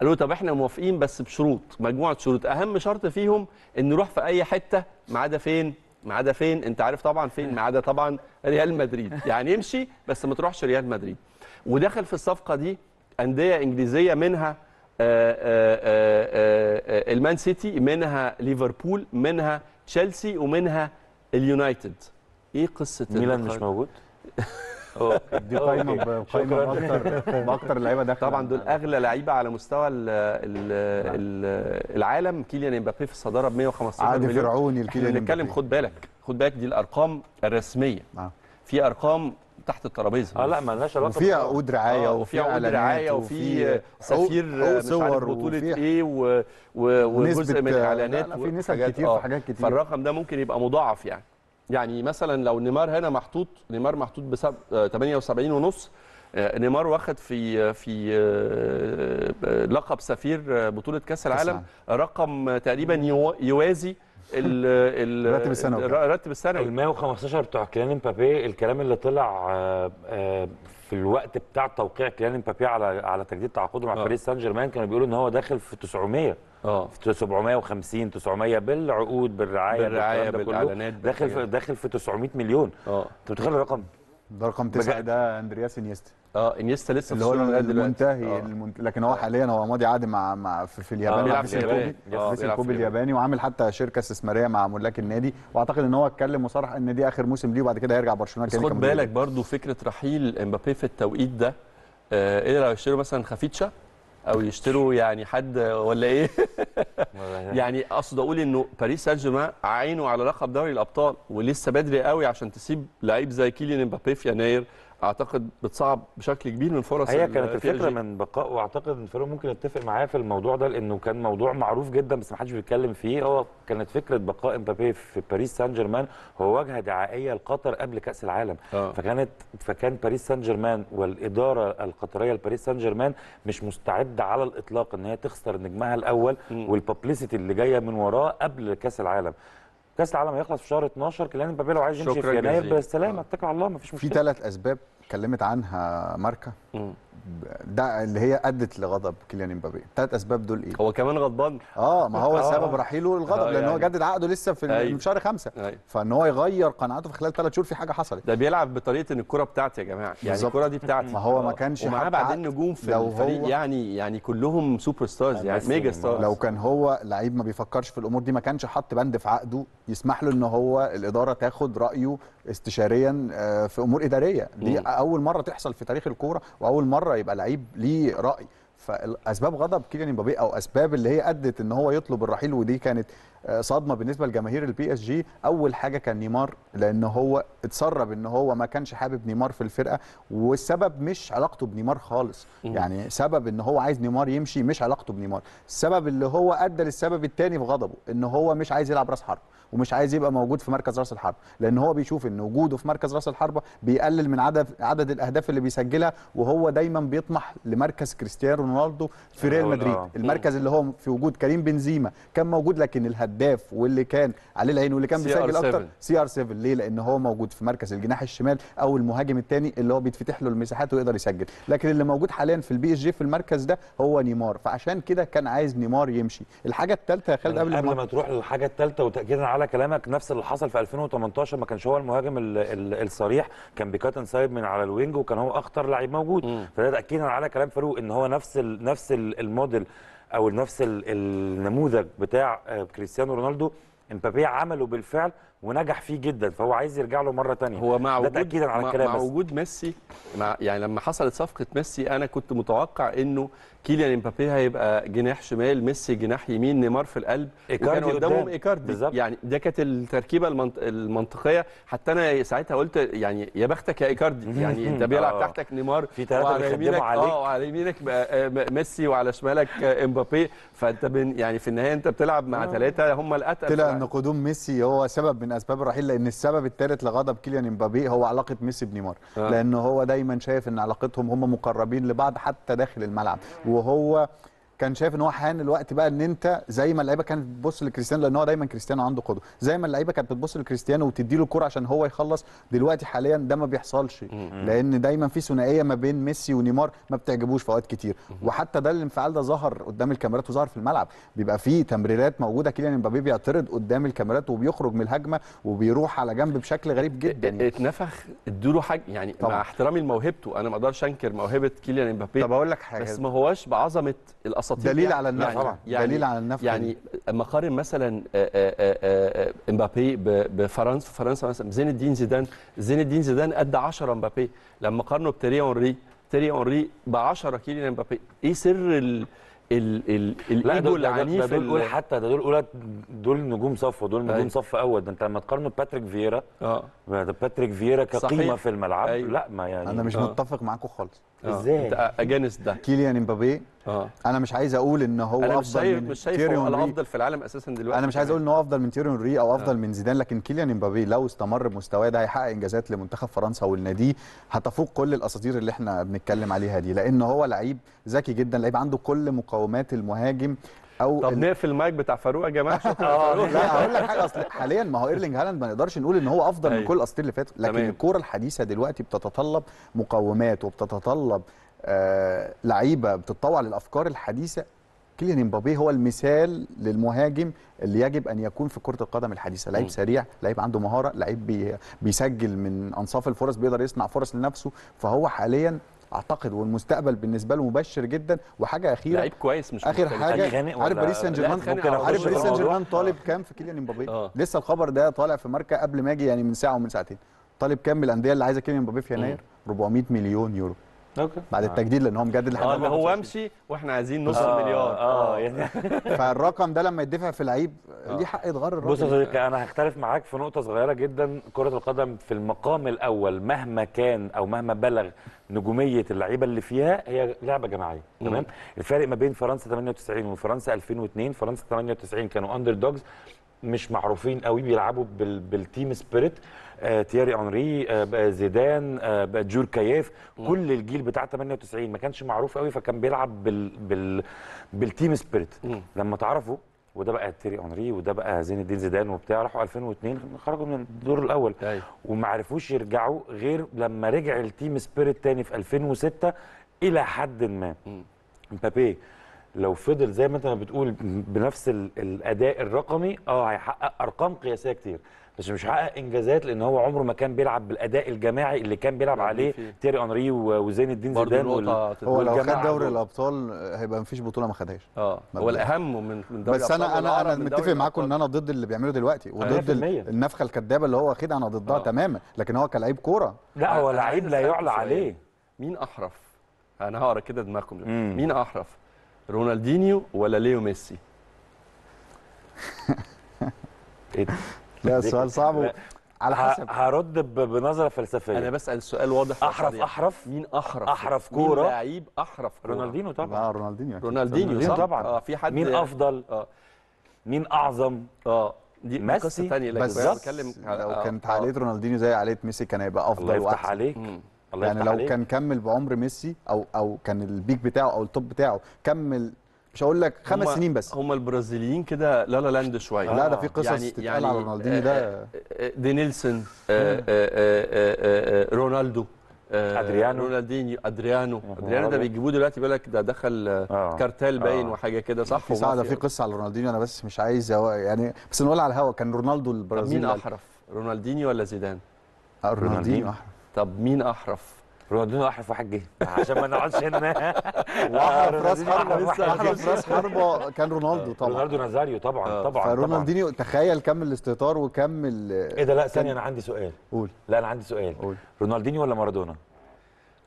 قالوا طب إحنا موافقين بس بشروط مجموعة شروط. أهم شرط فيهم إن نروح في أي حتة ما عدا فين؟ ما عدا فين؟ أنت عارف طبعا فين ما عدا طبعا ريال مدريد. يعني امشي بس ما تروحش ريال مدريد. ودخل في الصفقة دي أندية إنجليزية منها آه، آه، آه، المان سيتي منها ليفربول منها تشيلسي ومنها اليونايتد. إيه قصة ميلان مش موجود؟ دي قايمة شكراً. باكتر بأكتر اللعيبة داخلة. طبعا دول أغلى لعيبة على مستوى ال ال ال العالم. كيليان إمبابي في الصداره ب 115 عادي مليون. فرعوني الكيليان بنتكلم إمبابي. خد بالك. خد بالك دي الأرقام الرسمية. آه. في أرقام تحت الترابيزة آه لا مالناش علاقة وفي عقود رعاية آه، وفي عقود رعاية وفي سفير حقوق مش عارف بطولة إيه و- و- وجزء من الاعلانات لا، لا، في نسب كتير في آه. حاجات كتير. فالرقم ده ممكن يبقى مضاعف يعني يعني مثلا لو نيمار هنا محطوط نيمار محطوط ب 78 ونص آه، نيمار واخد في في آه، آه، لقب سفير آه، بطولة كأس العالم رقم آه، تقريبا يو- يوازي ال- ال- الراتب السنوي. الراتب السنوي ال 115 بتوع كيليان امبابي الكلام اللي طلع آه، آه، في الوقت بتاع توقيع كيليان امبابي على على تجديد تعاقده مع آه. باريس سان جيرمان كانوا بيقولوا إن هو داخل في 900 آه في 750 900 بالعقود بالرعاية كله. بالإعلانات، داخل في. داخل في 900 مليون آه أنت متخيل الرقم ده رقم تسعة. ده أندرياس إنيستا آه انيستا لسه اللي هو. المنتهي آه. المنت... لكن هو حاليا هو ماضي عقد مع مع في, في اليابان بيلعب مع في اليابان. آه، بيلعب في اليابان. الياباني وعامل حتى شركة استثمارية مع ملاك النادي واعتقد ان هو اتكلم وصرح ان دي آخر موسم ليه وبعد كده هيرجع برشلونة تاني خد. بالك برضو فكرة رحيل امبابي في التوقيت ده آه، إيه لو يشتروا مثلا خفيتشا أو يشتروا يعني حد ولا إيه يعني أقصد أقول إنه باريس سان جيرمان عينه على لقب دوري الأبطال ولسه بدري قوي عشان تسيب لعيب زي كيليان امبابي في يناير أعتقد بتصعب بشكل كبير من فرص هي كانت. الفكرة من بقاء وأعتقد إن فاروق ممكن يتفق معايا في الموضوع ده لأنه كان موضوع معروف جدا بس ما حدش بيتكلم فيه هو كانت فكرة بقاء امبابي في باريس سان جيرمان هو واجهه دعائية لقطر قبل كأس العالم آه. فكانت فكان باريس سان جيرمان والإدارة القطرية لباريس سان جيرمان مش مستعدة على الإطلاق إن هي تخسر نجمها الأول مم. وال publicity اللي جاية من وراه قبل كأس العالم كاس العالم هيخلص في شهر 12 كيليان امبابي لو عايز يمشي في يناير. بالسلامه اتكل على الله مفيش في مشكلة ثلاث أسباب اتكلمت عنها ماركا. ده اللي هي أدت لغضب كيليان امبابي الثلاث أسباب دول إيه هو كمان غضبان آه ما هو آه. سبب رحيله الغضب آه، لأن هو يعني. جدد عقده لسه في أيوة. في شهر خمسة أيوة. فإن هو يغير قناعاته في خلال ثلاث شهور في حاجة حصلت ده بيلعب بطريقة إن الكرة بتاعتي يا جماعة يعني. الكرة دي بتاعتي ما هو ما. كانش ومعاه بعدين. نجوم في الفريق هو- يعني يعني كلهم سوبر ستارز يعني mega. stars لو كان هو لعيب ما بيفكرش في الأمور دي ما كانش حط بند في عقده يسمح له إن هو الإدارة تاخد رأيه استشاريا آه، في أمور إدارية دي مم. أول مرة تحصل في تاريخ الكورة وأول مرة يبقى لعيب ليه رأي. فاسباب غضب كيليان امبابي أو أسباب اللي هي أدت إن هو يطلب الرحيل ودي كانت آه، صدمة بالنسبة لجماهير ال PSG أول حاجة كان نيمار لأن هو اتسرب إن هو ما كانش حابب نيمار في الفرقة والسبب مش علاقته بنيمار خالص. يعني سبب إن هو عايز نيمار يمشي مش علاقته بنيمار. السبب اللي هو أدى للسبب الثاني في غضبه إن هو مش عايز يلعب راس حرب. ومش عايز يبقى موجود في مركز راس الحرب لأن هو بيشوف إن وجوده في مركز راس الحربة بيقلل من عدد عدد الأهداف اللي بيسجلها وهو دايما بيطمح لمركز كريستيانو رونالدو في ريال مدريد. المركز اللي هو في وجود كريم بنزيما كان موجود لكن الهداف واللي كان عليه العين واللي كان CR7. بيسجل أكتر CR7 ليه؟ لأن هو موجود في مركز الجناح الشمال أو المهاجم الثاني اللي هو بيتفتح له المساحات ويقدر يسجل. لكن اللي موجود حاليا في ال PSG في المركز ده هو نيمار. فعشان كده كان عايز نيمار يمشي. الحاجة الثالثه يا خالد قبل, قبل قبل ما تروح للحاجة الثالثه وتاكيدا على كلامك نفس اللي حصل في 2018 ما كانش هو المهاجم ال ال الصريح كان بي cut inside من على ال wing وكان هو أخطر لعيب موجود. فده تاكيدا على كلام فاروق إن هو نفس ال نفس ال الموديل أو نفس ال- النموذج بتاع آه، كريستيانو رونالدو إمبابي عمله بالفعل ونجح فيه جدا فهو عايز يرجع له مرة تانية هو مع ده وجود تاكيدا على الكلام مع بس. وجود ميسي مع يعني لما حصلت صفقة ميسي أنا كنت متوقع إنه كيليان إمبابي هيبقى جناح شمال ميسي جناح يمين نيمار في القلب وكان قدامهم قدام. إيكاردي بالظبط. يعني ده كانت التركيبة المنط... المنطقية حتى أنا ساعتها قلت يعني يا بختك يا ايكاردي يعني أنت بيلعب آه. تحتك نيمار في ثلاثة وعلى بيخدموا يمينك عليك. آه وعلى يمينك آه، ميسي وعلى شمالك آه، إمبابي فأنت بن يعني في النهاية أنت بتلعب مع ثلاثة هم الأتقل طلع في إن قدوم ميسي هو سبب من أسباب الرحيل لأن السبب الثالث لغضب كيليان امبابي هو علاقة ميسي بنيمار آه. لأن هو دايما شايف إن علاقتهم هم مقربين لبعض حتى داخل الملعب وهو كان شايف إن هو حان الوقت بقى إن أنت زي ما اللعيبة كانت بتبص لكريستيانو لأن هو دايما كريستيانو عنده قدوة. زي ما اللعيبة كانت بتبص لكريستيانو وتدي له الكوره عشان هو يخلص دلوقتي حاليا ده ما بيحصلش. لأن دايما في ثنائية ما بين ميسي ونيمار ما بتعجبوش في أوقات كتير. وحتى ده الانفعال ده ظهر قدام الكاميرات وظهر في الملعب. بيبقى في تمريرات موجودة كيليان امبابي بيعترض قدام الكاميرات وبيخرج من الهجمة وبيروح على جنب بشكل غريب جدا يعني. اتنفخ ادوا حاجة يعني طبعاً. مع احترامي لموهبته أنا ما أقدرش أنكر موهبة كيليان امبابي. طب أقول لك حاجة. بس ما هواش بعظمة الاساطير دليل يعني على النفخ يعني طبعاً. دليل على النفخ يعني اما اقارن مثلا آه، آه، آه، امبابي ب- بفرنسا فرنسا مثلا زين الدين زيدان زين الدين زيدان قد 10 امبابي لما قارنه بتيري اونري تيري اونري ب 10 كيليان امبابي إيه سر ال ال ال لا الإيجو العنيف دول قول حتى ده دول قول دول نجوم صف دول نجوم. صف أول ده أنت لما تقارنه بباتريك فييرا آه باتريك فييرا كقيمة صحيح. في الملعب أيوة. لا ما يعني أنا مش آه. متفق معاكم خالص آه. إزاي؟ أنت أجانس ده كيليان إمبابي آه أنا مش عايز أقول إن هو أنا مش أفضل من مش شايف تيري هو. الافضل في العالم أساسا دلوقتي أنا مش عايز أقول ان هو أفضل من تيري اونري أو أفضل آه. من زيدان لكن كيليان إمبابي لو استمر بمستواه ده هيحقق إنجازات لمنتخب فرنسا والنادي هتفوق كل الأساطير اللي إحنا بنتكلم عليها دي لأن هو لعيب ذكي جدا لعيب عنده كل مقومات المهاجم أو طب نقفل المايك بتاع فاروق يا جماعة شكرا فاروق. لا هقول لك حاجة أصل حاليا ما هو إيرلينج هالاند ما نقدرش نقول إن هو أفضل من أيوة. كل الاساطير اللي فاتوا لكن تمام. الكورة الحديثة دلوقتي بتتطلب مقومات وبتتطلب آه لعيبة بتتطوع للأفكار الحديثة كيليان امبابي هو المثال للمهاجم اللي يجب أن يكون في كرة القدم الحديثة لعيب. سريع لعيب عنده مهارة لعيب بي بيسجل من أنصاف الفرص بيقدر يصنع فرص لنفسه فهو حاليا أعتقد والمستقبل بالنسبة له مبشر جدا وحاجة اخيره لعيب كويس مش آخر. حاجة عارف باريس سان جيرمان عارف. باريس سان جيرمان. طالب كام في كيليان امبابي آه. لسه الخبر ده طالع في ماركة قبل ما أجي يعني من ساعة ومن ساعتين طالب كام من الأندية اللي عايزة كيليان امبابي في يناير 400 مليون يورو أوكي. بعد التجديد لأن هو مجدد لحد آه اللي هو 2025. امشي وإحنا عايزين نص آه، المليار آه. يعني فالرقم ده لما يدفع في لعيب ليه حق يتغير الراجل بص يا صديقي أنا هختلف معاك في نقطة صغيرة جدا. كرة القدم في المقام الأول مهما كان أو مهما بلغ نجومية اللعيبة اللي فيها هي لعبة جماعية تمام؟ الفارق ما بين فرنسا 98 وفرنسا 2002 فرنسا 98 كانوا underdogs مش معروفين قوي بيلعبوا بال بال team spirit آه تياري أونري آه زيدان آه دجوركاييف كل الجيل بتاع 98 ما كانش معروف قوي فكان بيلعب بال بال بال team spirit. لما تعرفوا وده بقى تيري أونري وده بقى زين الدين زيدان وبتاع راحوا 2002 خرجوا من الدور الأول أيوة. وما عرفوش يرجعوا غير لما رجع ال team spirit تاني في 2006 إلى حد ما. مبابي لو فضل زي ما انت بتقول بنفس ال- الأداء الرقمي آه هيحقق أرقام قياسية كتير بس مش هيحقق إنجازات لأن هو عمره ما كان بيلعب بالأداء الجماعي اللي كان بيلعب عليه فيه. تيري اونري و- وزين الدين زيدان وال... هو لو خد دوري. الأبطال هيبقى مفيش بطولة ما خدهاش آه هو. الأهم من من دوري بس أنا أنا أنا متفق معاكم إن. أنا ضد اللي بيعمله دلوقتي وضد 100%. ال- النفخة الكدابة اللي هو واخدها أنا ضدها آه. تماما لكن هو كلاعب كورة لا هو لعيب لا يعلى. عليه مين أحرف أنا هقرأ كده دماغكم. مين أحرف رونالدينيو ولا ليو ميسي إيه؟ لا السؤال صعب. على حسب هرد ب- بنظرة فلسفية أنا بسأل سؤال واضح احرف وصريح. أحرف مين أحرف أحرف مين كورة؟ لعيب أحرف كورة؟ رونالدينو طبعا آه رونالدينيو. رونالدينيو صح؟ طبعا. آه في حد مين أفضل آه مين أعظم آه دي ميسي؟ قصة ثانية لكن بس بتكلم لو آه، كانت. عقليه رونالدينيو زي عقليه ميسي كان هيبقى الله افضل يفتح وأحسن عليك مم. الله يعني لو عليك كان كمل بعمر ميسي أو أو كان ال peak بتاعه أو ال top بتاعه كمل مش هقول لك خمس سنين بس هم البرازيليين كده لا لا لاند شوية لا ده في قصص يعني تتقال يعني على رونالدينيو ده آه، آه، دي نيلسون آه، آه، آه، آه، رونالدو آه، أدريانو. رونالدينيو أدريانو أدريانو ده. بيجيبوه دلوقتي بيقول لك ده دخل آه، آه. كارتيل باين آه. وحاجة كده صح في ساعة ده في. قصة على رونالدينيو أنا بس مش عايز يعني بس نقول على الهوا كان رونالدو البرازيلي مين أحرف رونالدينيو ولا زيدان آه، رونالدينيو رونالدينيو. أحرف طب مين أحرف؟ رونالدينو أحرف واحد جه. عشان ما نقعدش هنا. واحرف راس حربة أحرف. راس حربة كان رونالدو طبعا. رونالدو نازاريو طبعا طبعا طبعا. فرونالدينيو تخيل كم الاستهتار وكم ال- إيه ده لا ثانية أنا عندي سؤال. قول. لا أنا عندي سؤال. قول. رونالدينيو ولا مارادونا؟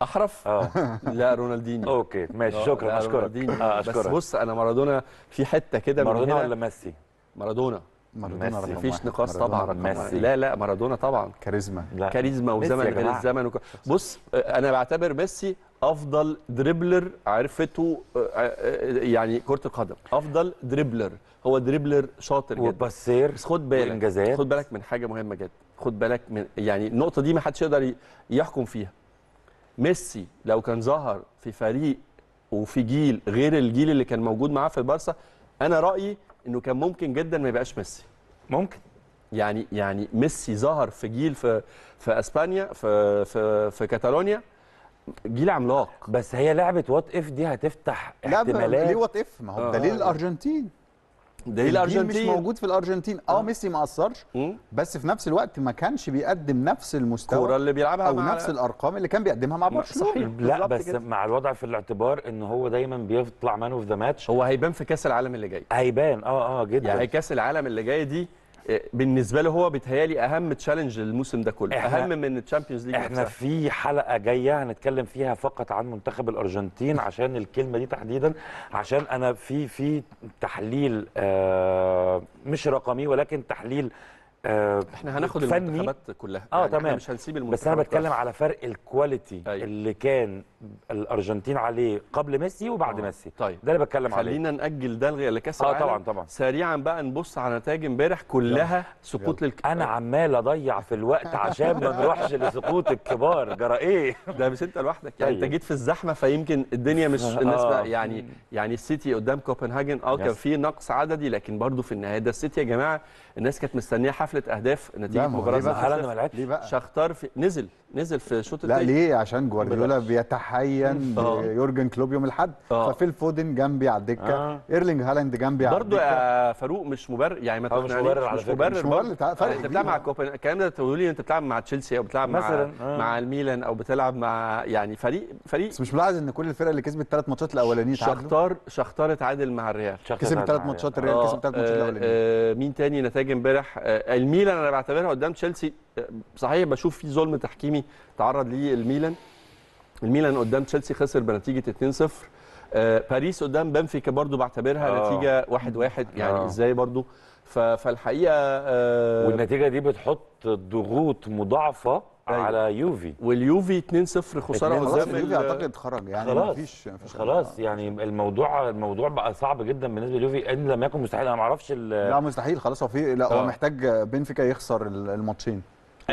أحرف؟ آه. لا رونالدينيو. أوكي ماشي لا، شكرا أشكرك. آه بس اشكرك بص أنا مارادونا في حتة كده من مارادونا ولا ميسي؟ مارادونا. مارادونا. رقم مفيش واحد. نقاش طبعا. ميسي. لا لا مارادونا طبعا. كاريزما. لا. كاريزما وزمن غير. الزمن وك... بص أنا بعتبر ميسي أفضل dribbler عرفته آه، آه، يعني كرة القدم. أفضل dribbler. هو dribbler شاطر جدا. و passer بس خد بالك. خد بالك من حاجة مهمة جدا. خد بالك من يعني النقطة دي ما حدش يقدر يحكم فيها. ميسي لو كان ظهر في فريق وفي جيل غير الجيل اللي كان موجود معاه في البارسا أنا رأيي انه كان ممكن جدا ما يبقاش ميسي. ممكن. يعني يعني ميسي ظهر في جيل في في إسبانيا في في في كاتالونيا. جيل عملاق. بس هي لعبة what if دي هتفتح لا ب- ليه احتمالات what if ما هو آه. دليل الأرجنتين. ده الجيل الأرجنتين؟ مش موجود في الأرجنتين. آه ميسي ما اثرش. بس في نفس الوقت ما كانش بيقدم نفس الكوره المستوى اللي بيلعبها أو مع نفس الأرقام اللي كان بيقدمها مع برشلونه صحيح. لا بس كده. مع الوضع في الاعتبار إن هو دايما بيطلع man of the match هو هيبان في كأس العالم اللي جاي. هيبان. آه آه جدا. يعني كأس العالم اللي جاي دي آه، بالنسبة له هو بيتهيألي أهم challenge الموسم ده كله أهم من ال Champions League إحنا في حلقة جاية هنتكلم فيها فقط عن منتخب الأرجنتين عشان الكلمة دي تحديدا عشان أنا في في تحليل آه مش رقمي ولكن تحليل آه إحنا هناخد فني. المنتخبات كلها آه يعني إحنا تمام مش هنسيب بس المنتخبات أنا بتكلم بس. على فرق ال quality أيوة. اللي كان الأرجنتين عليه قبل ميسي وبعد آه. ميسي طيب ده اللي بتكلم عليه خلينا نأجل ده لكأس آه، العالم طبعاً، طبعاً. سريعا بقى نبص على نتائج امبارح كلها سقوط للك أنا عمال أضيع في الوقت عشان ما نروحش لسقوط الكبار جرى إيه ده بس أنت لوحدك يعني أنت طيب. جيت في الزحمة فيمكن الدنيا مش الناس آه. بقى يعني يعني السيتي قدام كوبنهاجن آه كان. في نقص عددي لكن برضه في النهاية ده السيتي يا جماعة الناس كانت مستنية حفلة أهداف نتيجة مباراة ليه بقى؟ 0-0. هالاند ما لعبش ليه بقى شختار في نزل نزل في الشوط لا ليه عشان جوارديولا. بيتحين آه. يورجن كلوب يوم الأحد آه. ففيل فودن جنبي على الدكة آه. إيرلينج هالاند جنبي على برضه الدكة يا فاروق مش مبرر يعني ما مش تقنعنيش مبرر على مش. مبرر مش برضه. مبرر، أنت بتلعب. مع كوبنهاجن الكلام ده تقولوا لي أنت بتلعب مع تشيلسي أو بتلعب مع مثلاً، آه. مع الميلان أو بتلعب مع يعني فريق فريق بس مش ملاحظ إن كل الفرق اللي كسبت الثلاث ماتشات الأولانيين تعادلوا شختار شختار اتعادل مع الريال كسب الثلاث ماتشات الريال كسب الثلاث ماتشات آه، الأولانيين مين تاني نتائج امبارح الميلان أنا بعتبرها قدام تشيلسي صحيح بشوف في ظلم تحكيمي تعرض ليه الميلان. الميلان قدام تشيلسي خسر بنتيجة 2-0 آه، باريس قدام بنفيكا برضو بعتبرها آه. نتيجة 1-1 يعني آه. إزاي برضو؟ ف- فالحقيقة آه، والنتيجة دي بتحط ضغوط مضاعفة أيوة. على يوفي. واليوفي 2-0 خسارة خلاص قدام اليوفي ال- أعتقد خرج يعني خلاص. مفيش مفيش خلاص يعني الموضوع الموضوع بقى صعب جدا بالنسبة لليوفي إن لم يكن مستحيل. أنا ما أعرفش ال- لا مستحيل خلاص هو في لا هو آه. محتاج بنفيكا يخسر الماتشين.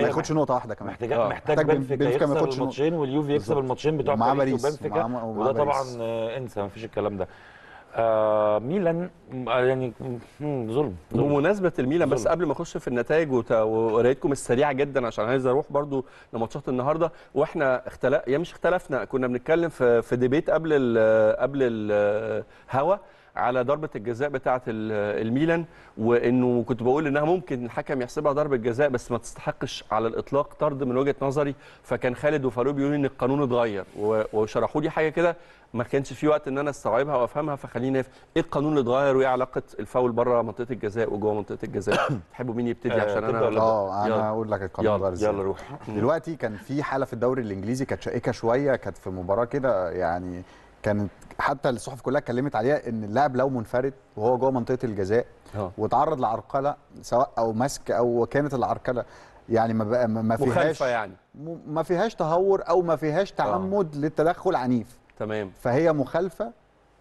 ما ياخدش نقطة واحدة كمان محتاج آه. محتاج بنفيكا بنفيكا ما يخسر ياخدش الماتشين واليوفي يكسب. الماتشين بتوع باريس وبنفيكا وده طبعا انسى ما فيش الكلام ده آه ميلان يعني ظلم ظلم. بمناسبة الميلان بس. قبل ما أخش في النتائج وت- وقرايتكم السريعة جدا عشان عايز أروح برضو لماتشات النهارده وإحنا اختلف يا مش اختلفنا كنا بنتكلم في في ديبيت قبل ال قبل الهوا على ضربة الجزاء بتاعه ال- الميلان وإنه كنت بقول إنها ممكن الحكم يحسبها ضربة جزاء بس ما تستحقش على الإطلاق. طرد من وجهة نظري فكان خالد وفاروق بيقولوا إن القانون اتغير وشرحوا لي حاجة كده ما كانش في وقت إن أنا أستوعبها وأفهمها. فخليني أف- إيه القانون اللي اتغير وإيه علاقة الفاول بره منطقة الجزاء وجوه منطقة الجزاء؟ تحبوا مين يبتدي آه، عشان أنا آه يلا. أنا أقول لك القانون يلا، غير إزاي. يلا روح. دلوقتي كان في حالة في الدوري الإنجليزي كانت شائكة شوية كانت في مباراة كده يعني كانت حتى الصحف كلها اتكلمت عليها إن اللاعب لو منفرد وهو جوه منطقة الجزاء آه. وتعرض لعرقلة سواء أو مسك أو كانت العرقلة يعني ما بقى ما فيهاش مخالفة يعني. ما فيهاش تهور أو ما فيهاش تعمد للتدخل عنيف. تمام. فهي مخالفة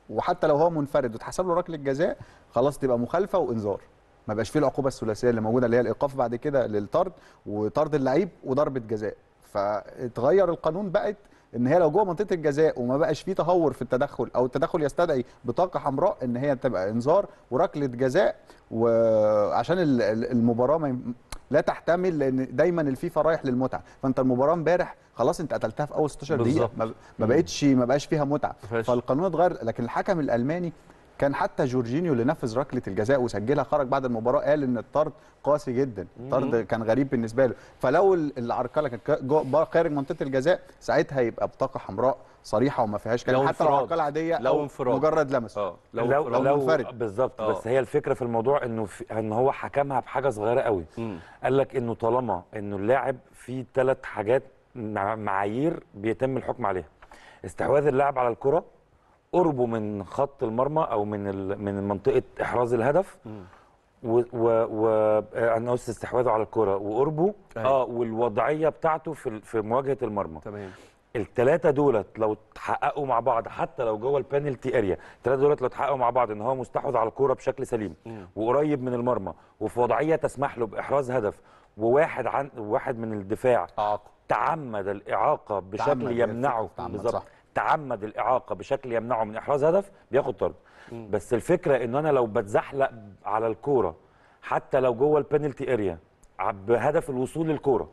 وحتى لو هو منفرد واتحسب له ركلة جزاء خلاص تبقى مخالفة وإنذار. ما بقاش فيه العقوبة الثلاثية اللي موجودة اللي هي الإيقاف بعد كده للطرد وطرد اللعيب وضربة جزاء. فاتغير القانون بقت إن هي لو جوه منطقة الجزاء وما بقاش فيه تهور في التدخل أو التدخل يستدعي بطاقة حمراء إن هي تبقى إنذار وركلة جزاء وعشان ال- ال- المباراة ما لا تحتمل لأن دايما الفيفا رايح للمتعة فأنت المباراة امبارح خلاص أنت قتلتها في أول 16 دقيقة. ما- بقتش ما بقاش فيها متعة. فالقانون اتغير لكن الحكم الألماني كان حتى جورجينيو اللي نفذ ركلة الجزاء وسجلها خرج بعد المباراة قال إن الطرد قاسي جدا الطرد كان غريب بالنسبة له فلو العرقلة كانت خارج منطقة الجزاء ساعتها يبقى بطاقة حمراء صريحة وما فيهاش لو كلام حتى لو انفراد. عرقلة عادية لو انفراد. مجرد لمس آه لو لو لو, لو منفرد. بالظبط آه. بس هي الفكرة في الموضوع إنه في إن هو حكمها بحاجة صغيرة قوي مم. قال لك إنه طالما إنه اللاعب فيه ثلاث حاجات مع- معايير بيتم الحكم عليها استحواذ اللاعب على الكرة قربه من خط المرمى أو من من منطقة إحراز الهدف. و و قلت استحواذه على الكرة. وقربه. آه والوضعية بتاعته في في مواجهة المرمى. تمام. الثلاثه دولت لو اتحققوا مع بعض حتى لو جوه البينالتي اريا الثلاثه دولت لو اتحققوا مع بعض إن هو مستحوذ على الكورة بشكل سليم وقريب من المرمى وفي وضعية تسمح له بإحراز هدف وواحد عن واحد من الدفاع أعاقه. تعمد الإعاقة تعمد، بشكل هي يمنعه. تعمد، بالظبط. تعمد الإعاقة بشكل يمنعه من إحراز هدف بياخد طرد. بس الفكرة إن أنا لو بتزحلق على الكورة حتى لو جوه ال penalty area بهدف الوصول للكورة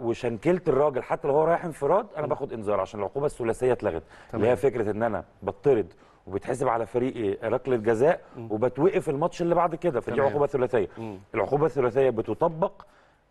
وشنكلت الراجل حتى لو هو رايح انفراد أنا باخد إنذار عشان العقوبة الثلاثية اتلغت. اللي هي فكرة إن أنا بطرد وبيتحسب على فريقي ركله جزاء وبتوقف الماتش اللي بعد كده فدي. عقوبة ثلاثية. العقوبة الثلاثية بتطبق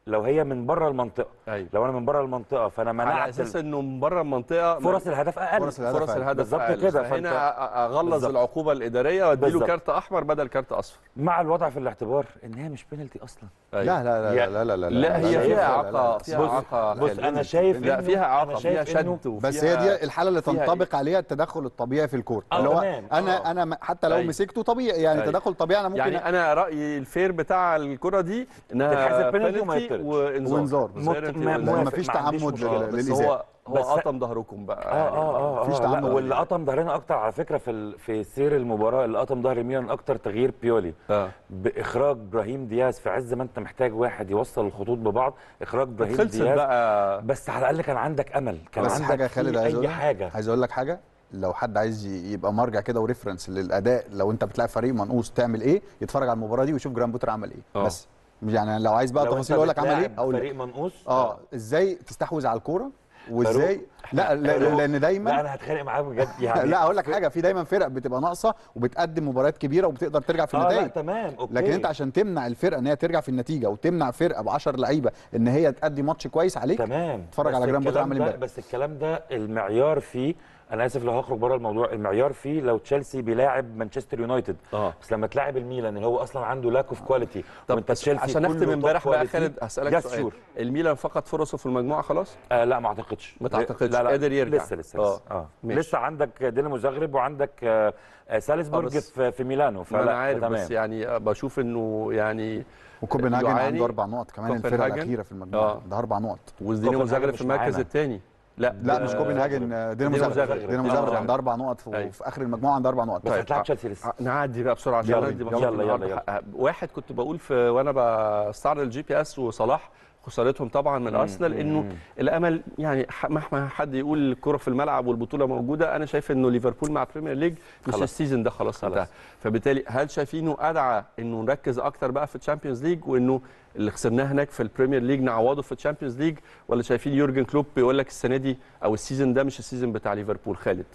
لو هي من بره المنطقة أيوة. لو أنا من بره المنطقة فأنا على منعت أساس ال- إنه من بره المنطقة فرص الهدف أقل فرص الهدف فرص. الهدف بالظبط. كده، فهنا أغلظ بالظبط. العقوبة الإدارية وأديله. كارت أحمر بدل كارت أصفر مع الوضع في الاعتبار إن هي مش بينالتي أصلا أيوة. لا لا لا لا لا لا لا هي لا، فيها لا، لا، اعاقه. فيها اعاقه بص. أنا شايف لا فيها اعاقه فيها شد بس هي دي الحالة اللي فيها تنطبق عليها التدخل الطبيعي في الكورة آه، اللي هو. أنا أنا م- حتى لو أيوة. مسكته طبيعي يعني أيوة. تدخل طبيعي أنا ممكن يعني أنا رأيي الفير بتاع الكرة دي انها تتحسب penalty وما penalty يطردش. وانذار. ما- عنديش تعمد مشكلة. لل- بس للإزاء. هو قطم ظهركم بقى. آه آه آه مفيش آه. تعمد. واللي. قطم ظهرنا أكتر على فكرة في. في سير المباراة اللي قطم ظهر ميلان أكتر تغيير بيولي. آه. بإخراج إبراهيم دياز في عز ما أنت محتاج واحد يوصل الخطوط ببعض. إخراج إبراهيم خلصت دياز. بقى. بس على الأقل كان عندك أمل. كان بس عندك حاجة يا في خالد عايز أي حاجة. عايز أقول لك حاجة. لو حد عايز يبقى مرجع كده وريفرنس للأداء لو أنت بتلاعب فريق منقوص تعمل إيه؟ يتفرج على المباراة دي ويشوف جرام بوتر عمل إيه. آه. بس. يعني لو عايز بقى تفاصيل أقول لك عمل إيه؟ أقول فريق منقوص آه إزاي تستحوذ على الكورة؟ وإزاي؟ لا لا- لأن دايما لا أنا هتخانق معاك بجد يعني لا أقول لك حاجة في دايما فرق بتبقى ناقصة وبتقدم مباريات كبيرة وبتقدر ترجع في آه لا النتائج. تمام okay. لكن أنت عشان تمنع الفرقه إن هي ترجع في النتيجة وتمنع فرقه ب 10 لعيبة إن هي تأدي ماتش كويس عليك تمام. اتفرج على جرام بوتر عمل امبارح بس الكلام ده المعيار فيه أنا اسف لو هخرج بره الموضوع المعيار فيه لو تشيلسي بيلاعب مانشستر يونايتد آه بس لما تلاعب الميلان اللي هو أصلا عنده lack of quality طب وانت تشيلسي عشان top امبارح بقى. خالد هسألك سؤال sure. الميلان فقد فرصه في المجموعة خلاص آه لا ما اعتقدش ما تعتقدش؟ لا لا قادر يرجع. لسه لسه آه. لسه آه ماشي. لسه عندك دينامو زغرب وعندك آه آه، سالزبورج آه، بس- في, في ميلانو فلا أنا عارف تمام. بس يعني بشوف إنه يعني وكوبنهاجن. عنده أربع نقط كمان الفرقة. الأخيرة في المجموعة آه. ده أربع نقط ودينامو زغرب في المركز. الثاني لا لا مش آه، كوبنهاجن آه، دينامو دينامو زغرب. دينامو زغرب. عنده أربع نقط في- أيوة. في آخر المجموعة عنده أربع نقط بس طيب. هتلاعب تشيلسي لسه نعدي بقى بسرعة عشان يلا يلا، النهارده يلا، حقها. واحد كنت بقول في وأنا بستعرض ال GPS وصلاح خسارتهم طبعا من أرسنال إنه الأمل يعني مهما حد يقول الكرة في الملعب والبطولة موجودة أنا شايف إنه ليفربول مع بريمير ليج مش. ال season ده خلاص خلاص. انتهى فبالتالي هل شايفينه أدعى إنه نركز أكتر بقى في الشامبيونز ليج وإنه اللي خسرناه هناك في البريمير ليج نعوضه في الشامبيونز ليج ولا شايفين يورجن كلوب بيقول لك السنة دي أو ال season ده مش ال season بتاع ليفربول؟ خالد.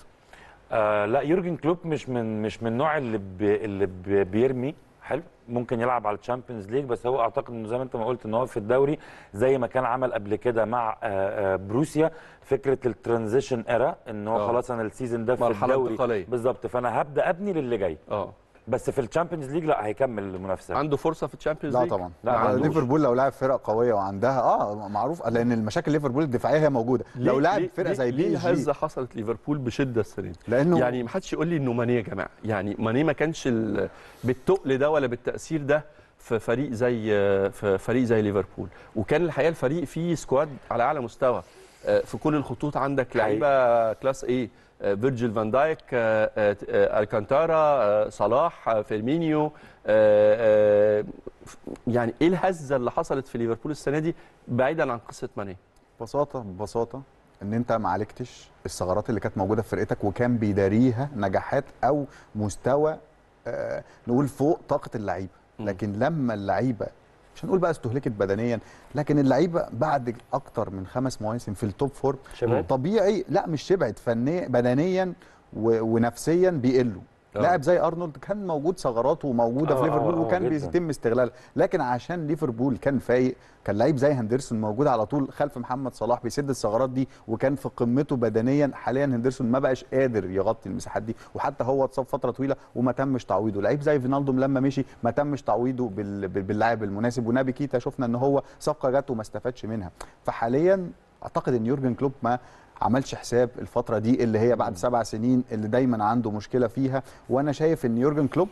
آه لا يورجن كلوب مش من مش من النوع اللي بي اللي بي بيرمي. حلو ممكن يلعب على الشامبيونز ليج بس هو أعتقد إنه زي ما أنت ما قلت إن هو في الدوري زي ما كان عمل قبل كده مع آه آه بوروسيا فكرة ال transition era إن هو آه. خلاص أنا ال season ده في الدوري. بالظبط فأنا هبدأ أبني للي جاي آه بس في الشامبيونز ليج لا هيكمل المنافسة. عنده فرصة في الشامبيونز لا ليج؟ طبعا. لا، لا ما عندوش. ليفربول لو لعب فرق قوية وعندها آه معروف لأن المشاكل ليفربول الدفاعية هي موجودة. لو لعب فرقة زي ال بي اس جي. هزة حصلت ليفربول بشدة السنة دي لأنه يعني ما حدش يقول لي إنه ماني يا جماعة. يعني ماني ما كانش ال- بالتقل ده ولا بالتأثير ده في فريق زي في فريق زي ليفربول. وكان الحقيقة الفريق فيه squad على أعلى مستوى. آه، في كل الخطوط عندك لعيبة class A آه، فيرجيل فان دايك آه، آه، ألكانتارا آه، صلاح فيرمينيو يعني إيه الهزة اللي حصلت في ليفربول السنة دي بعيدا عن قصة ماني؟ ببساطة ببساطة إن أنت ما عالجتش الثغرات اللي كانت موجودة في فرقتك وكان بيداريها نجاحات أو مستوى نقول فوق طاقة اللعيبة. لكن لما اللعيبة مش هنقول بقى استهلكت بدنيا لكن اللعيبة بعد أكتر من خمس مواسم في ال top form شبعت؟ طبيعي لا مش شبعت فنيا بدنيا و- ونفسيا بيقلوا. لاعب زي أرنولد كان موجود ثغراته موجوده آه، في ليفربول آه، آه، وكان جداً. بيتم استغلالها لكن عشان ليفربول كان فايق كان لعيب زي هندرسون موجود على طول خلف محمد صلاح بيسد الثغرات دي وكان في قمته بدنيا. حاليا هندرسون ما بقاش قادر يغطي المساحات دي وحتى هو اتصاب فترة طويلة وما تمش تعويضه. لعيب زي فينالدوم لما مشي ما تمش تعويضه بال- بال- باللاعب المناسب. ونابي كيتا شفنا إن هو صفقة جت وما استفادش منها. فحاليا أعتقد إن يورجن كلوب ما عملش حساب الفترة دي اللي هي بعد سبع سنين اللي دايما عنده مشكلة فيها. وأنا شايف إن يورجن كلوب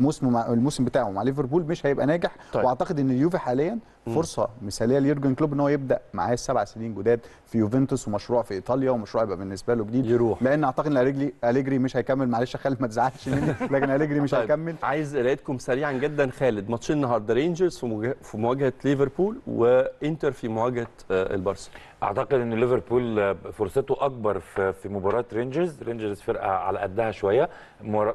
موسمه مع الموسم بتاعه مع ليفربول مش هيبقى ناجح. طيب. وأعتقد إن اليوفي حاليا فرصة مثالية ليورجن كلوب إن هو يبدأ معاه السبع سنين جداد في يوفنتوس ومشروع في إيطاليا ومشروع يبقى بالنسبة له جديد. يروح. لأن أعتقد إن اليجري أليجري مش هيكمل. معلش يا خالد ما تزعلش مني. لكن أليجري مش طيب. هيكمل. عايز قرايتكم سريعا جدا خالد. ماتشين النهارده رينجرز في مواجهه في مواجهة ليفربول وإنتر في مواجهة آه، البارسا. أعتقد إن ليفربول فرصته أكبر في في مباراة رينجرز. رينجرز فرقة على قدها شوية.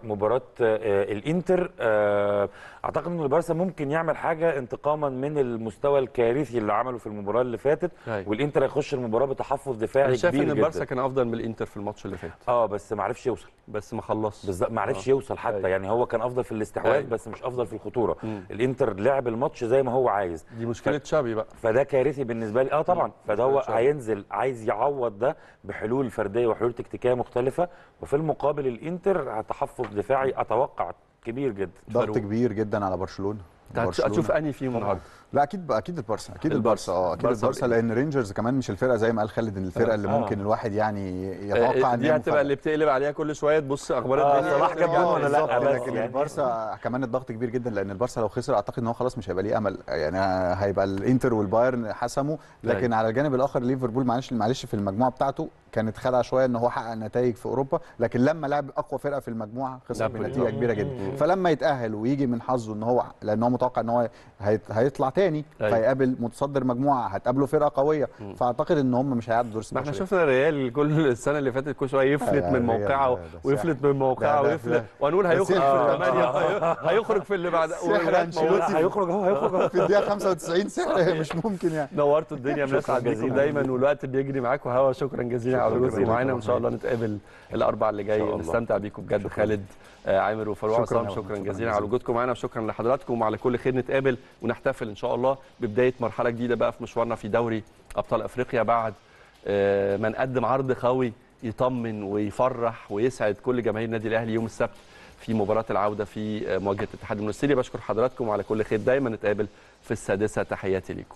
مباراة آه، الانتر آه، أعتقد ان البارسا ممكن يعمل حاجة انتقاما من المستوى الكارثي اللي عمله في المباراة اللي فاتت أيوة. والإنتر هيخش المباراة بتحفظ أنا دفاعي شايف كبير إن البارسا جدا كان أفضل من الإنتر في الماتش اللي فات آه بس ما عرفش يوصل بس ما خلصش بالظبط ما عرفش آه. يوصل حتى أيوة. يعني هو كان أفضل في الاستحواذ. بس مش أفضل في الخطورة مم. الإنتر لعب الماتش زي ما هو عايز دي مشكلة شابي بقى فده كارثي بالنسبة لي آه طبعا فده هو شايف. هينزل عايز يعوض ده بحلول فردية وحلول تكتيكية مختلفة وفي المقابل الإنتر تحفظ دفاعي أتوقع كبير جدا ضغط. كبير جدا على برشلونة. هتشوف أنهي فيهم النهارده لا أكيد أكيد البارسا أكيد البارسا. آه أكيد البارسا لأن رينجرز كمان مش الفرقة زي ما قال خالد إن الفرقة اللي آه. ممكن الواحد يعني آه، يتوقع إن دي هي هتبقى. اللي بتقلب عليها كل شوية تبص أخبار آه، الدنيا صلاح جاب جون آه، ولا لا؟ لكن يعني. البارسا كمان الضغط كبير جدا لأن البارسا لو خسر أعتقد إن هو خلاص مش هيبقى ليه أمل يعني هيبقى الإنتر والبايرن حسموا لكن أيوة. على الجانب الآخر ليفربول معلش معلش في المجموعة بتاعته كانت خدعة شوية إن هو حقق نتائج في أوروبا لكن لما لعب أقوى فرقة في المجموعة خسر. بنتيجة كبيرة جدا فلما يتأهل ويجي من حظه إن هو لأن هو متوقع إن هو هيت- هيطلع تاني أيوة. فيقابل متصدر مجموعة هتقابله فرقة قوية فأعتقد إن هم مش هيعدوا دور ما إحنا 16 شفنا الريال كل السنة اللي فاتت كل شوية يفلت لا، من موقعه ده- ده ويفلت. من موقعه ويفلت ده هيخرج. في الثمانيه هي- هيخرج في اللي بعد سحر. هيخرج اهو هيخرج في الدقيقة 95 سحر مش ممكن يعني نورتوا الدنيا بنسعد بيكم جزيلاً. دايما والوقت بيجري معاكم هوا شكرا جزيلا على وجودكم. معانا وإن شاء الله نتقابل الأربع اللي جاي. نستمتع بيكم بجد خالد آه، عامر وفاروق شكراً عصام شكرا. شكراً جزيلا على. وجودكم معانا وشكرا لحضراتكم وعلى كل خير نتقابل ونحتفل إن شاء الله ببداية مرحلة جديدة بقى في مشوارنا في دوري أبطال أفريقيا بعد آه، ما نقدم عرض قوي يطمن ويفرح ويسعد كل جماهير النادي الأهلي يوم السبت في مباراة العودة في آه، مواجهة الاتحاد المنستيري بشكر حضراتكم وعلى كل خير دايما نتقابل في السادسة تحياتي ليكم